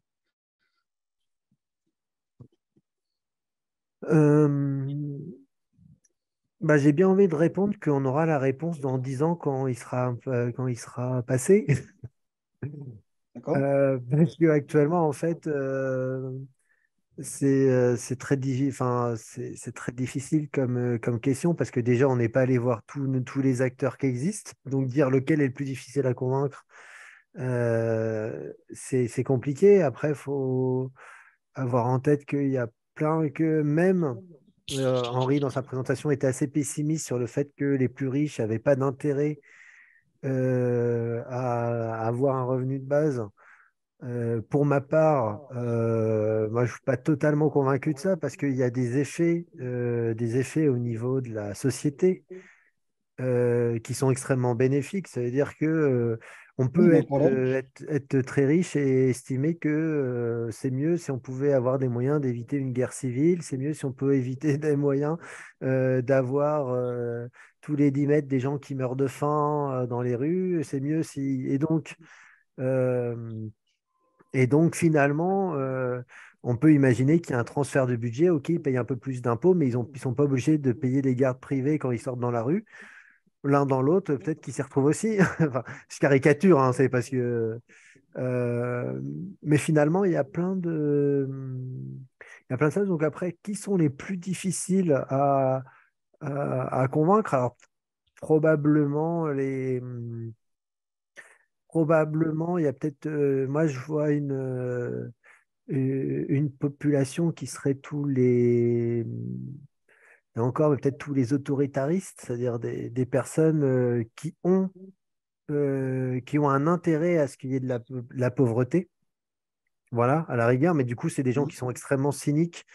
Bah, j'ai bien envie de répondre qu'on aura la réponse dans 10 ans quand il sera, euh, quand il sera passé. Euh, parce qu'actuellement, en fait, euh, c'est très, très difficile comme, comme question parce que déjà, on n'est pas allé voir tous les acteurs qui existent. Donc, dire lequel est le plus difficile à convaincre, c'est compliqué. Après, il faut avoir en tête qu'il y a plein que même euh, Henri, dans sa présentation, était assez pessimiste sur le fait que les plus riches n'avaient pas d'intérêt euh, à, avoir un revenu de base. Euh, pour ma part, moi, je ne suis pas totalement convaincu de ça parce qu'il y a des effets, des effets au niveau de la société qui sont extrêmement bénéfiques. Ça veut dire que on peut euh, être, très riche et estimer que euh, c'est mieux si on pouvait avoir des moyens d'éviter une guerre civile, c'est mieux si on peut éviter des moyens euh, d'avoir tous les 10 mètres des gens qui meurent de faim dans les rues, c'est mieux si... Et donc, et donc finalement, on peut imaginer qu'il y a un transfert de budget, ok, ils payent un peu plus d'impôts, mais ils ne sont pas obligés de payer des gardes privés quand ils sortent dans la rue l'un dans l'autre, peut-être qu'ils s'y retrouvent aussi. enfin, je caricature, hein, c'est parce que. Euh, mais finalement, il y a plein de. Il y a plein de choses. Donc après, qui sont les plus difficiles à, à, convaincre Alors, probablement les. Probablement, il y a peut-être. Euh, moi, je vois une, euh, une population qui serait tous les et encore peut-être tous les autoritaristes, c'est-à-dire des, personnes euh, qui, ont, qui ont un intérêt à ce qu'il y ait de la, pauvreté. Voilà, à la rigueur, mais du coup, c'est des gens qui sont extrêmement cyniques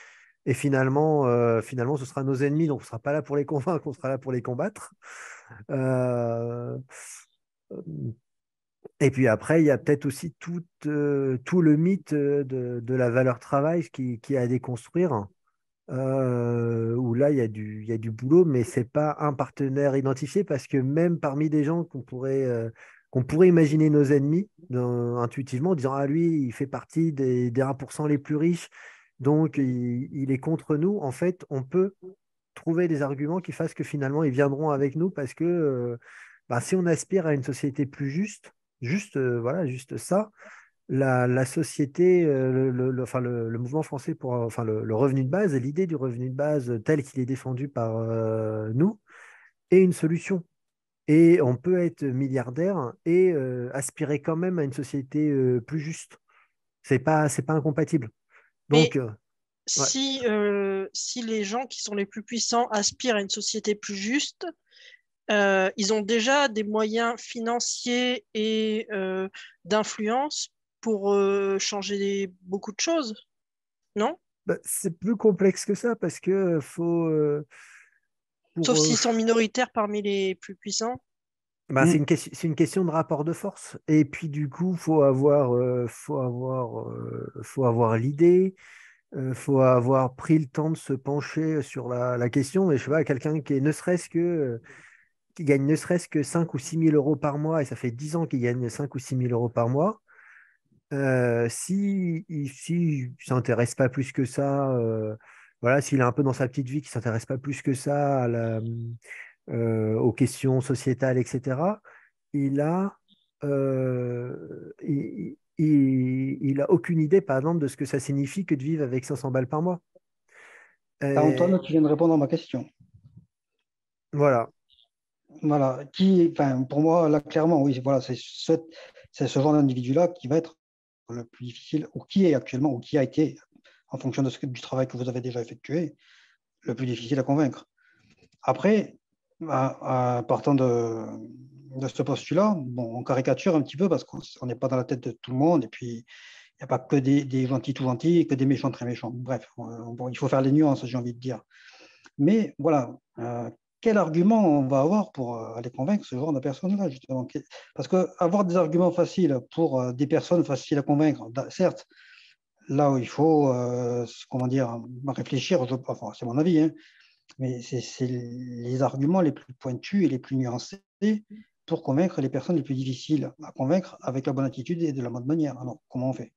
et finalement, euh, finalement, ce sera nos ennemis, donc on ne sera pas là pour les convaincre, on sera là pour les combattre. Et puis après, il y a peut-être aussi tout, tout le mythe de, la valeur travail qui, qui est à déconstruire. où là, il y, a du, boulot, mais ce n'est pas un partenaire identifié parce que même parmi des gens qu'on pourrait, imaginer nos ennemis intuitivement, en disant Ah, lui, il fait partie des 1% les plus riches, donc il, est contre nous, en fait, on peut trouver des arguments qui fassent que finalement, ils viendront avec nous parce que bah, si on aspire à une société plus juste, juste, voilà, juste ça, la, société, euh, le, mouvement français pour enfin, le, revenu de base, l'idée du revenu de base tel qu'il est défendu par euh, nous, est une solution. Et on peut être milliardaire et euh, aspirer quand même à une société plus juste. Pas, c'est pas incompatible. Donc, si, si les gens qui sont les plus puissants aspirent à une société plus juste, ils ont déjà des moyens financiers et d'influence pour euh, changer beaucoup de choses, non? Bah, C'est plus complexe que ça parce que euh, faut. Euh, Sauf s'ils sont minoritaires parmi les plus puissants. Bah, c'est, mm. une une question de rapport de force. Et puis du coup, faut avoir, faut avoir, faut avoir l'idée. Il faut avoir pris le temps de se pencher sur la, la question. Et je sais pas, quelqu'un qui est ne serait-ce que qui gagne ne serait-ce que 5 ou 6 000 euros par mois, et ça fait 10 ans qu'il gagne 5 ou 6 000 euros par mois, euh, si si, s'intéresse pas plus que ça, euh, voilà, s'il est un peu dans sa petite vie, qui s'intéresse pas plus que ça à la, euh, aux questions sociétales, etc., il a, il, il, a aucune idée, par exemple, de ce que ça signifie que de vivre avec 500 balles par mois. Antoine, tu viens de répondre à ma question. Voilà. Voilà. Qui, enfin, pour moi, là, clairement, oui, voilà, c'est ce, ce genre d'individu-là qui va être le plus difficile, ou qui est actuellement, ou qui a été, en fonction de ce, du travail que vous avez déjà effectué, le plus difficile à convaincre. Après, partant de, ce postulat, bon, on caricature un petit peu parce qu'on n'est pas dans la tête de tout le monde, et puis il n'y a pas que des, gentils tout gentils et que des méchants très méchants. Bref, il faut faire les nuances, j'ai envie de dire. Mais voilà, euh, quel argument on va avoir pour euh, aller convaincre ce genre de personnes-là, justement? Parce qu'avoir des arguments faciles pour euh, des personnes faciles à convaincre, certes, là où il faut, comment dire, réfléchir, enfin, c'est mon avis, hein, mais c'est les arguments les plus pointus et les plus nuancés pour convaincre les personnes les plus difficiles à convaincre avec la bonne attitude et de la bonne manière. Alors, comment on fait?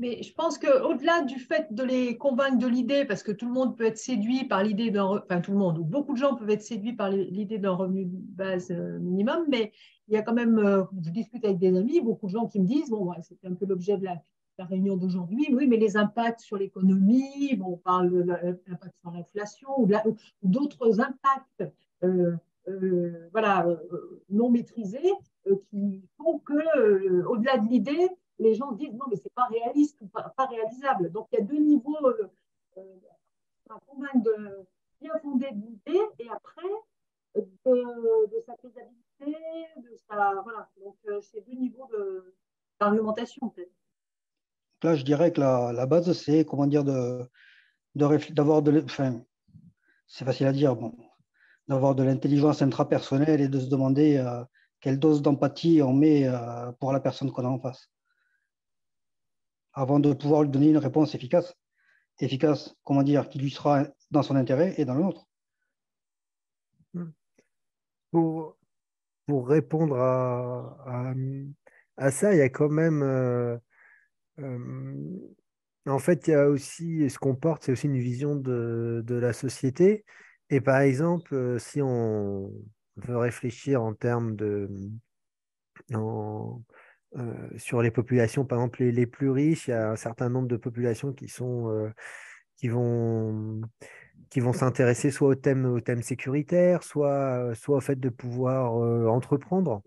Mais je pense qu'au-delà du fait de les convaincre de l'idée, parce que tout le monde peut être séduit par l'idée d'un, enfin tout le monde, ou beaucoup de gens peuvent être séduits par l'idée d'un revenu de base euh, minimum, mais il y a quand même, euh, je discute avec des amis, beaucoup de gens qui me disent, bon, c'était un peu l'objet de la, réunion d'aujourd'hui, oui, mais les impacts sur l'économie, bon, on parle de l'impact sur l'inflation ou d'autres impacts, euh, voilà, non maîtrisés, qui font que, au-delà de l'idée, les gens disent non, mais c'est pas réaliste ou pas, réalisable. Donc il y a deux niveaux euh, euh convaincre de bien fonder de l'idée et après de, sa faisabilité, de sa. Voilà. Donc euh, c'est deux niveaux d'argumentation peut-être. Là, je dirais que la, base, c'est comment dire de d'avoir de, enfin, c'est facile à dire, bon, d'avoir de l'intelligence intrapersonnelle et de se demander euh, quelle dose d'empathie on met pour la personne qu'on a en face avant de pouvoir lui donner une réponse efficace. Efficace, comment dire, qui lui sera dans son intérêt et dans le nôtre. Pour, pour répondre à, à, ça, il y a quand même. Euh, euh, en fait, il y a aussi ce qu'on porte, c'est aussi une vision de, la société. Et par exemple, euh, si on veut réfléchir en termes de. Euh, sur les populations, par exemple, les, plus riches, il y a un certain nombre de populations qui sont euh, qui vont qui vont s'intéresser soit au thème, au thème sécuritaire, soit, soit au fait de pouvoir euh, entreprendre.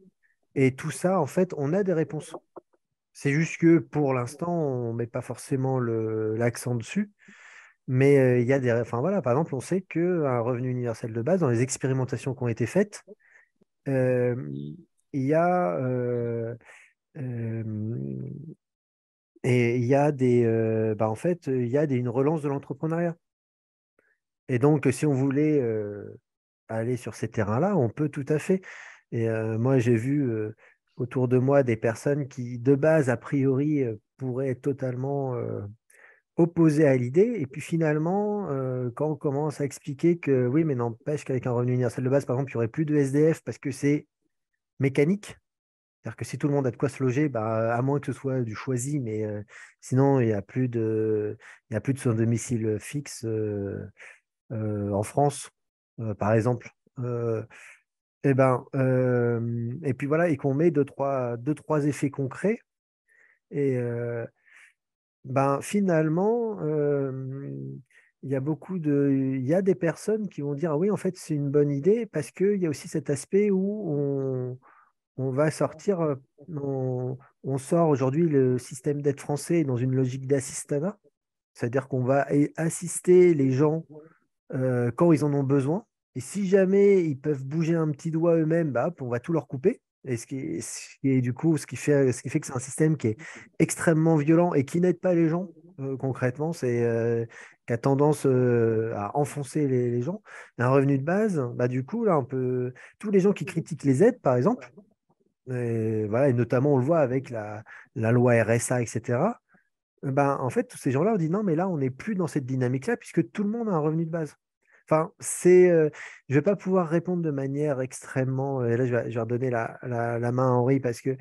Et tout ça, en fait, on a des réponses. C'est juste que pour l'instant, on ne met pas forcément l'accent dessus. Mais il y a des. Enfin voilà, par exemple, on sait qu'un revenu universel de base, dans les expérimentations qui ont été faites, il y a et il y a des, bah en fait, il y a des, une relance de l'entrepreneuriat. Et donc, si on voulait aller sur ces terrains-là, on peut tout à fait. Et moi, j'ai vu autour de moi des personnes qui, de base, a priori, pourraient être totalement opposés à l'idée. Et puis finalement, quand on commence à expliquer que oui, mais n'empêche qu'avec un revenu universel de base, par exemple, il n'y aurait plus de SDF parce que c'est mécanique. C'est-à-dire que si tout le monde a de quoi se loger, bah, à moins que ce soit du choisi, mais sinon, il n'y a plus de, a plus de son domicile fixe en France, par exemple. Et, ben, et puis voilà, et qu'on met deux trois, deux, trois effets concrets. Et ben, finalement, il y a beaucoup de, il y a des personnes qui vont dire ah oui, en fait, c'est une bonne idée parce qu'il y a aussi cet aspect où on, on va sortir, on, sort aujourd'hui le système d'aide français dans une logique d'assistanat, c'est-à-dire qu'on va assister les gens quand ils en ont besoin. Et si jamais ils peuvent bouger un petit doigt eux-mêmes, bah, on va tout leur couper. Et ce qui, est, du coup, ce qui fait, ce qui fait que c'est un système qui est extrêmement violent et qui n'aide pas les gens concrètement, c'est qui a tendance à enfoncer les, gens. Un revenu de base, bah, du coup, là, un peu tous les gens qui critiquent les aides, par exemple, et, voilà, et notamment on le voit avec la, la loi RSA, etc. Ben, en fait, tous ces gens-là ont dit non, mais là, on n'est plus dans cette dynamique-là puisque tout le monde a un revenu de base. Enfin, c'est, je ne vais pas pouvoir répondre de manière extrêmement. Et là, je vais, je vais redonner la, la, main à Henri parce que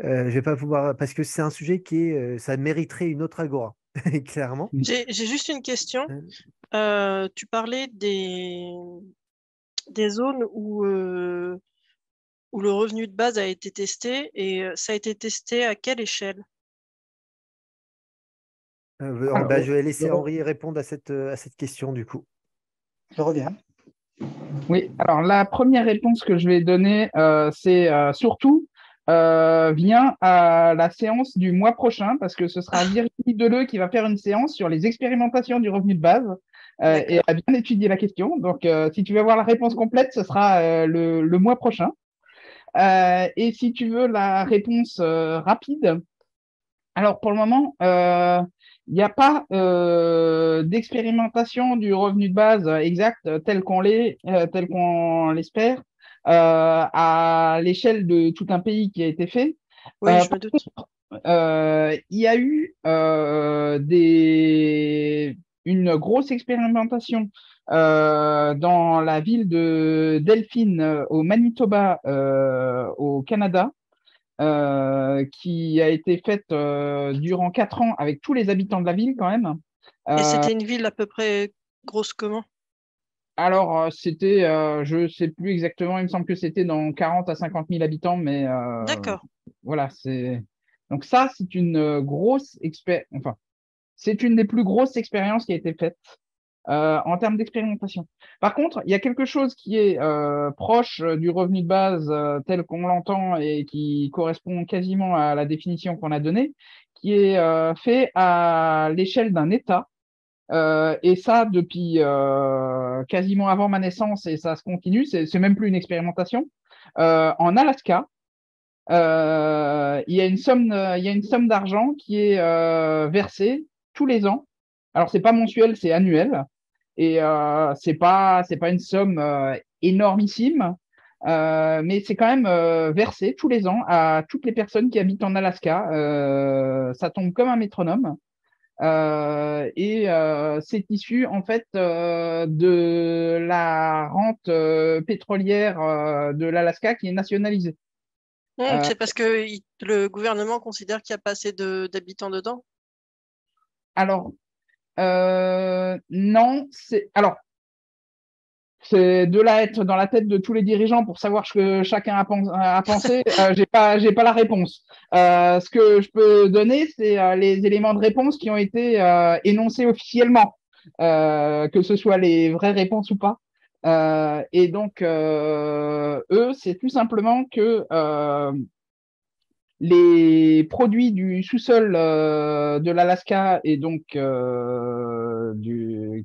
je vais pas pouvoir, parce que c'est un sujet qui est, ça mériterait une autre agora, clairement. J'ai juste une question. Euh, tu parlais des, des zones où où le revenu de base a été testé et ça a été testé à quelle échelle? Euh, bah, Je vais laisser Henri répondre à cette, à cette question du coup. Je reviens. Oui, alors la première réponse que je vais donner, euh, c'est euh, surtout euh, vient à la séance du mois prochain parce que ce sera Virginie Deleu qui va faire une séance sur les expérimentations du revenu de base et a bien étudié la question. Donc, si tu veux avoir la réponse complète, ce sera le, le, mois prochain. Et si tu veux la réponse rapide, alors pour le moment, il n'y a pas d'expérimentation du revenu de base exact tel qu'on tel qu'on l'espère à l'échelle de tout un pays qui a été fait. Oui, je me doute. il y a eu des, une grosse expérimentation euh, dans la ville de Delphine euh, au Manitoba euh, au Canada, qui a été faite durant quatre ans avec tous les habitants de la ville quand même. Et c'était une ville à peu près grosse comment? Alors, c'était, je ne sais plus exactement, il me semble que c'était dans 40 à 50 000 habitants, mais. D'accord. Voilà, c'est. Donc, ça, c'est une grosse expérience. Enfin, c'est une des plus grosses expériences qui a été faite euh, en termes d'expérimentation. Par contre, il y a quelque chose qui est euh, proche euh, du revenu de base tel qu'on l'entend et qui correspond quasiment à la définition qu'on a donnée, qui est fait à l'échelle d'un État. et ça, depuis quasiment avant ma naissance, et ça se continue, c'est même plus une expérimentation. en Alaska, il y a une somme, y a une somme d'argent qui est versée tous les ans. Alors, c'est pas mensuel, c'est annuel. Et euh, c'est pas c'est pas une somme euh, énormissime, euh, mais c'est quand même euh, versé tous les ans à toutes les personnes qui habitent en Alaska. Euh, ça tombe comme un métronome. et c'est issu en fait de la rente pétrolière de l'Alaska qui est nationalisée. Mmh, c'est parce que le gouvernement considère qu'il n'y a pas assez d'habitants dedans? Alors, euh, non, c'est alors c'est de là être dans la tête de tous les dirigeants pour savoir ce que chacun a, pensé. euh, j'ai pas, j'ai pas la réponse. Euh, ce que je peux donner, c'est euh, les éléments de réponse qui ont été énoncés officiellement, que ce soit les vraies réponses ou pas. et donc, eux, c'est tout simplement que les produits du sous-sol euh, de l'Alaska et donc euh,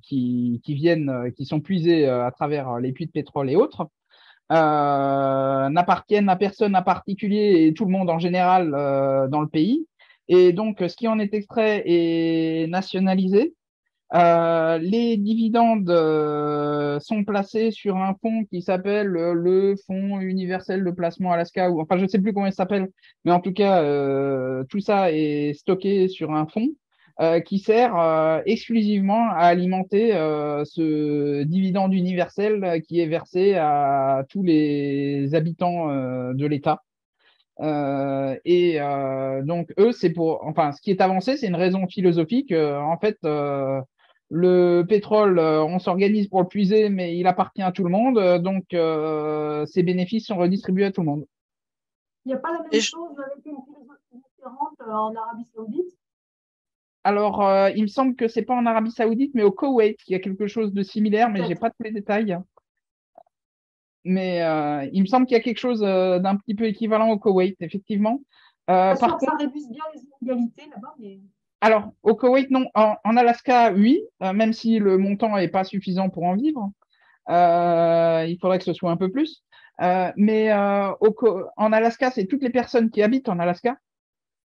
qui, qui, viennent, qui sont puisés euh, à travers les puits de pétrole et autres, n'appartiennent à personne en particulier et tout le monde en général dans le pays. Et donc, ce qui en est extrait est nationalisé. Euh, les dividendes euh, sont placés sur un fonds qui s'appelle le Fonds universel de placement Alaska, ou enfin je ne sais plus comment il s'appelle, mais en tout cas euh, tout ça est stocké sur un fonds euh, qui sert euh, exclusivement à alimenter euh, ce dividende universel qui est versé à tous les habitants de l'État. et donc eux, c'est pour, enfin, ce qui est avancé, c'est une raison philosophique. en fait, le pétrole, on s'organise pour le puiser, mais il appartient à tout le monde, donc ses bénéfices sont redistribués à tout le monde. Il n'y a pas la même chose avec une philosophie différente en Arabie Saoudite? Alors, euh, il me semble que c'est pas en Arabie Saoudite, mais au Koweït, il y a quelque chose de similaire, mais j'ai pas tous les détails. Mais euh, il me semble qu'il y a quelque chose euh, d'un petit peu équivalent au Koweït, effectivement. par contre, ça réduit bien les inégalités là-bas. Alors, au Koweït, non. En, Alaska, oui, même si le montant n'est pas suffisant pour en vivre. il faudrait que ce soit un peu plus. mais en Alaska, c'est toutes les personnes qui habitent en Alaska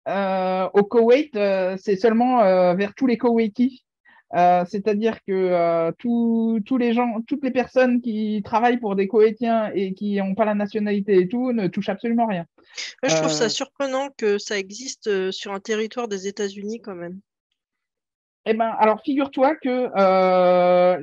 euh, au Koweït, euh, c'est seulement euh, vers tous les Koweïtis. C'est-à-dire que tous les gens, toutes les personnes qui travaillent pour des Koweïtiens et qui n'ont pas la nationalité et tout ne touchent absolument rien. je trouve ça surprenant que ça existe sur un territoire des États-Unis quand même. Eh ben, alors figure-toi que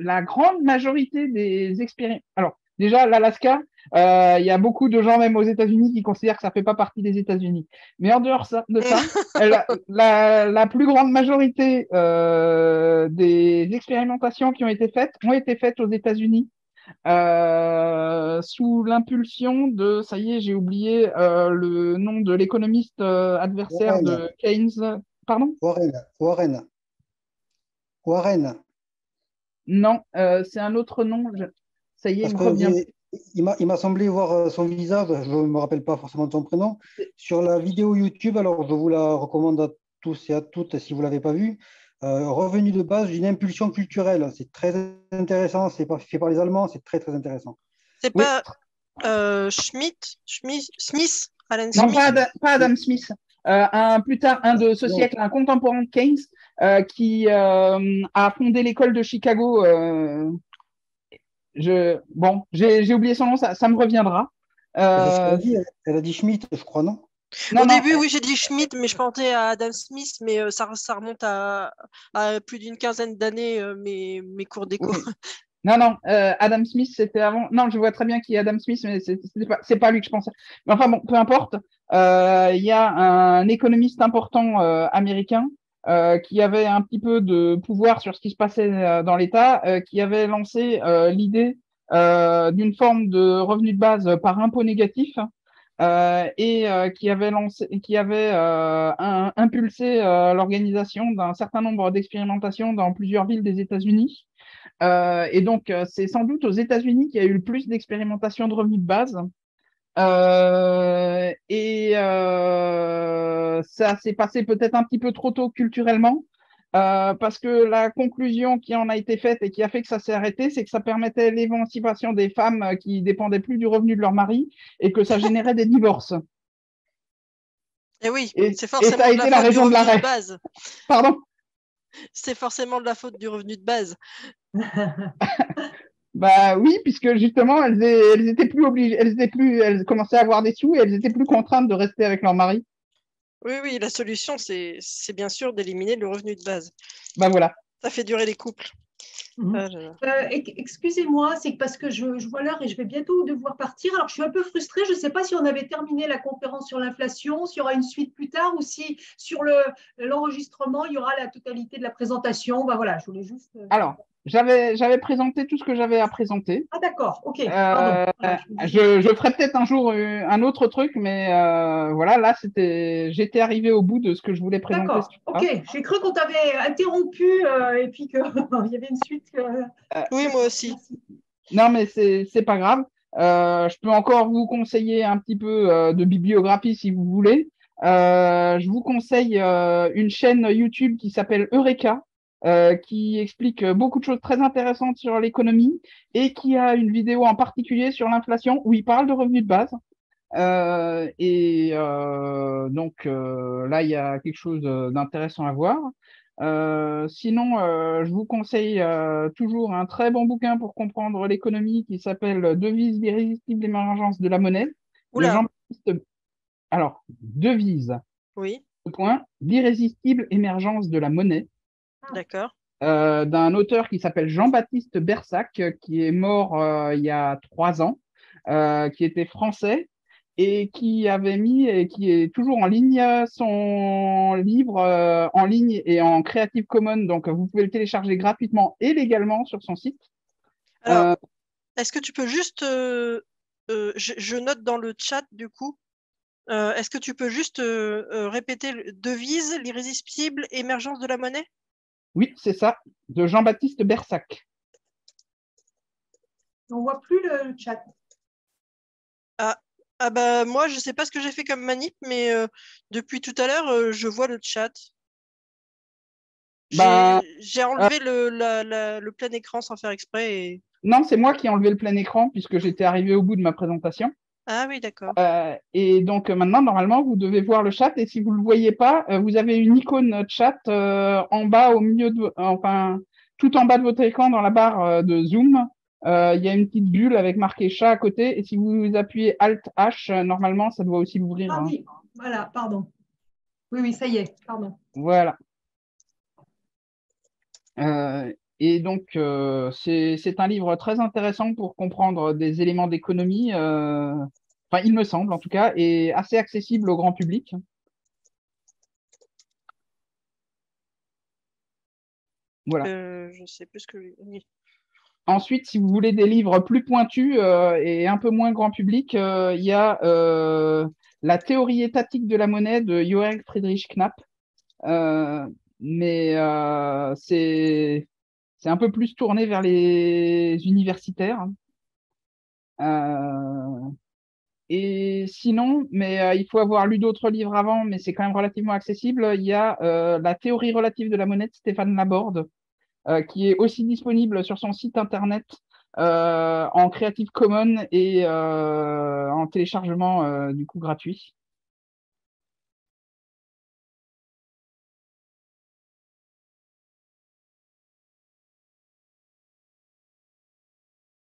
la grande majorité des expériences. Alors, déjà, l'Alaska, euh, il y a beaucoup de gens, même aux États-Unis, qui considèrent que ça ne fait pas partie des États-Unis. Mais en dehors de ça, la, plus grande majorité euh, des expérimentations qui ont été faites ont été faites aux États-Unis. Euh, sous l'impulsion de, ça y est, j'ai oublié le nom de l'économiste adversaire de Keynes. Pardon? Warren. Warren. Warren. Non, c'est un autre nom. Ça y est, il me revient il m'a semblé voir euh, son visage, je ne me rappelle pas forcément de son prénom, sur la vidéo YouTube. Alors, je vous la recommande à tous et à toutes si vous ne l'avez pas vue. Euh, revenu de base d'une impulsion culturelle. C'est très intéressant. C'est fait par les Allemands. C'est très, très intéressant. C'est pas euh, Schmidt, Schmidt, Smith, Alan Smith. Non, pas, Adam, Smith. un plus tard, un de ce siècle, un contemporain de Keynes, qui a fondé l'école de Chicago je, bon, j'ai oublié son nom, ça, ça me reviendra. Euh... Elle, a dit, Schmidt, je crois, non, Au début, oui, j'ai dit Schmidt, mais je pensais à Adam Smith, mais euh, ça, ça, remonte à, à plus d'une quinzaine d'années, euh, mes, mes, cours d'éco. Non, non, euh, Adam Smith, c'était avant. Non, je vois très bien qui est Adam Smith, mais c'est pas, pas lui que je pensais. Mais enfin, bon, peu importe. Il y a un économiste important américain euh, qui avait un petit peu de pouvoir sur ce qui se passait euh, dans l'État, euh, qui avait lancé l'idée d'une forme de revenu de base par impôt négatif et qui avait lancé, qui avait impulsé l'organisation d'un certain nombre d'expérimentations dans plusieurs villes des États-Unis. et donc, c'est sans doute aux États-Unis qu'il y a eu le plus d'expérimentations de revenu de base. Euh, et euh, ça s'est passé peut-être un petit peu trop tôt culturellement, euh, parce que la conclusion qui en a été faite et qui a fait que ça s'est arrêté, c'est que ça permettait l'émancipation des femmes qui dépendaient plus du revenu de leur mari et que ça générait des divorces. Et oui, c'est forcément ça a été la raison de l'arrêt. base. Pardon? C'est forcément de la faute du revenu de base. Bah oui, puisque justement, elles, elles étaient plus obligées, elles étaient plus, elles commençaient à avoir des sous et elles étaient plus contraintes de rester avec leur mari. Oui, oui, la solution, c'est bien sûr d'éliminer le revenu de base. Bah voilà. Ça fait durer les couples. Mhm. Euh, excusez-moi, c'est parce que je, vois l'heure et je vais bientôt devoir partir. Alors, je suis un peu frustrée. Je ne sais pas si on avait terminé la conférence sur l'inflation, s'il y aura une suite plus tard ou si sur l'enregistrement, il y aura la totalité de la présentation. Bah, voilà, je voulais juste. Euh, Alors, j'avais, j'avais présenté tout ce que j'avais à présenter. Ah d'accord, ok. Euh, je, je, ferai peut-être un jour euh, un autre truc, mais euh, voilà, là c'était, j'étais arrivé au bout de ce que je voulais présenter. D'accord, ok. J'ai cru qu'on t'avait interrompu et puis qu'il y avait une suite. oui, moi aussi. Non, mais c'est, c'est pas grave. je peux encore vous conseiller un petit peu de bibliographie si vous voulez. je vous conseille une chaîne YouTube qui s'appelle Eureka. Euh, qui explique beaucoup de choses très intéressantes sur l'économie et qui a une vidéo en particulier sur l'inflation où il parle de revenus de base. Euh, et euh, donc là, il y a quelque chose d'intéressant à voir. sinon, je vous conseille toujours un très bon bouquin pour comprendre l'économie qui s'appelle Devise l'irrésistible émergence de la monnaie. Oula. Alors, devise. Oui. point, l'irrésistible émergence de la monnaie. D'accord. Euh, d'un auteur qui s'appelle Jean-Baptiste Bersac, qui est mort euh, il y a trois ans, euh, qui était français et qui avait mis et qui est toujours en ligne son livre en ligne et en Creative Commons. Donc, vous pouvez le télécharger gratuitement et légalement sur son site. Alors, est-ce que tu peux juste, je, je, note dans le chat du coup, est-ce que tu peux juste répéter devise, l'irrésistible émergence de la monnaie? Oui, c'est ça, de Jean-Baptiste Bersac. On ne voit plus le chat. Ah, ah bah moi, je ne sais pas ce que j'ai fait comme manip, mais euh, depuis tout à l'heure, euh, je vois le chat. J'ai bah, enlevé euh, le, plein écran sans faire exprès. Non, c'est moi qui ai enlevé le plein écran puisque j'étais arrivé au bout de ma présentation. Ah oui, d'accord. Euh, et donc maintenant, normalement, vous devez voir le chat. Et si vous ne le voyez pas, euh, vous avez une icône chat euh, en bas, au milieu de, enfin, tout en bas de votre écran dans la barre de Zoom. Il y a une petite bulle avec marqué chat à côté. Et si vous appuyez Alt H, normalement, ça doit aussi l'ouvrir. Ah hein. oui, voilà, pardon. Oui, oui, ça y est, pardon. Voilà. Et donc, c'est un livre très intéressant pour comprendre des éléments d'économie Enfin, il me semble en tout cas, et assez accessible au grand public. Voilà. Euh, je sais plus ce que. Ensuite, si vous voulez des livres plus pointus euh, et un peu moins grand public, euh, il y a La théorie étatique de la monnaie de Johann Friedrich Knapp. mais c'est un peu plus tourné vers les universitaires. Et sinon, mais euh, il faut avoir lu d'autres livres avant, mais c'est quand même relativement accessible. Il y a euh, La théorie relative de la monnaie de Stéphane Laborde, euh, qui est aussi disponible sur son site internet en Creative Commons et en téléchargement du coup gratuit.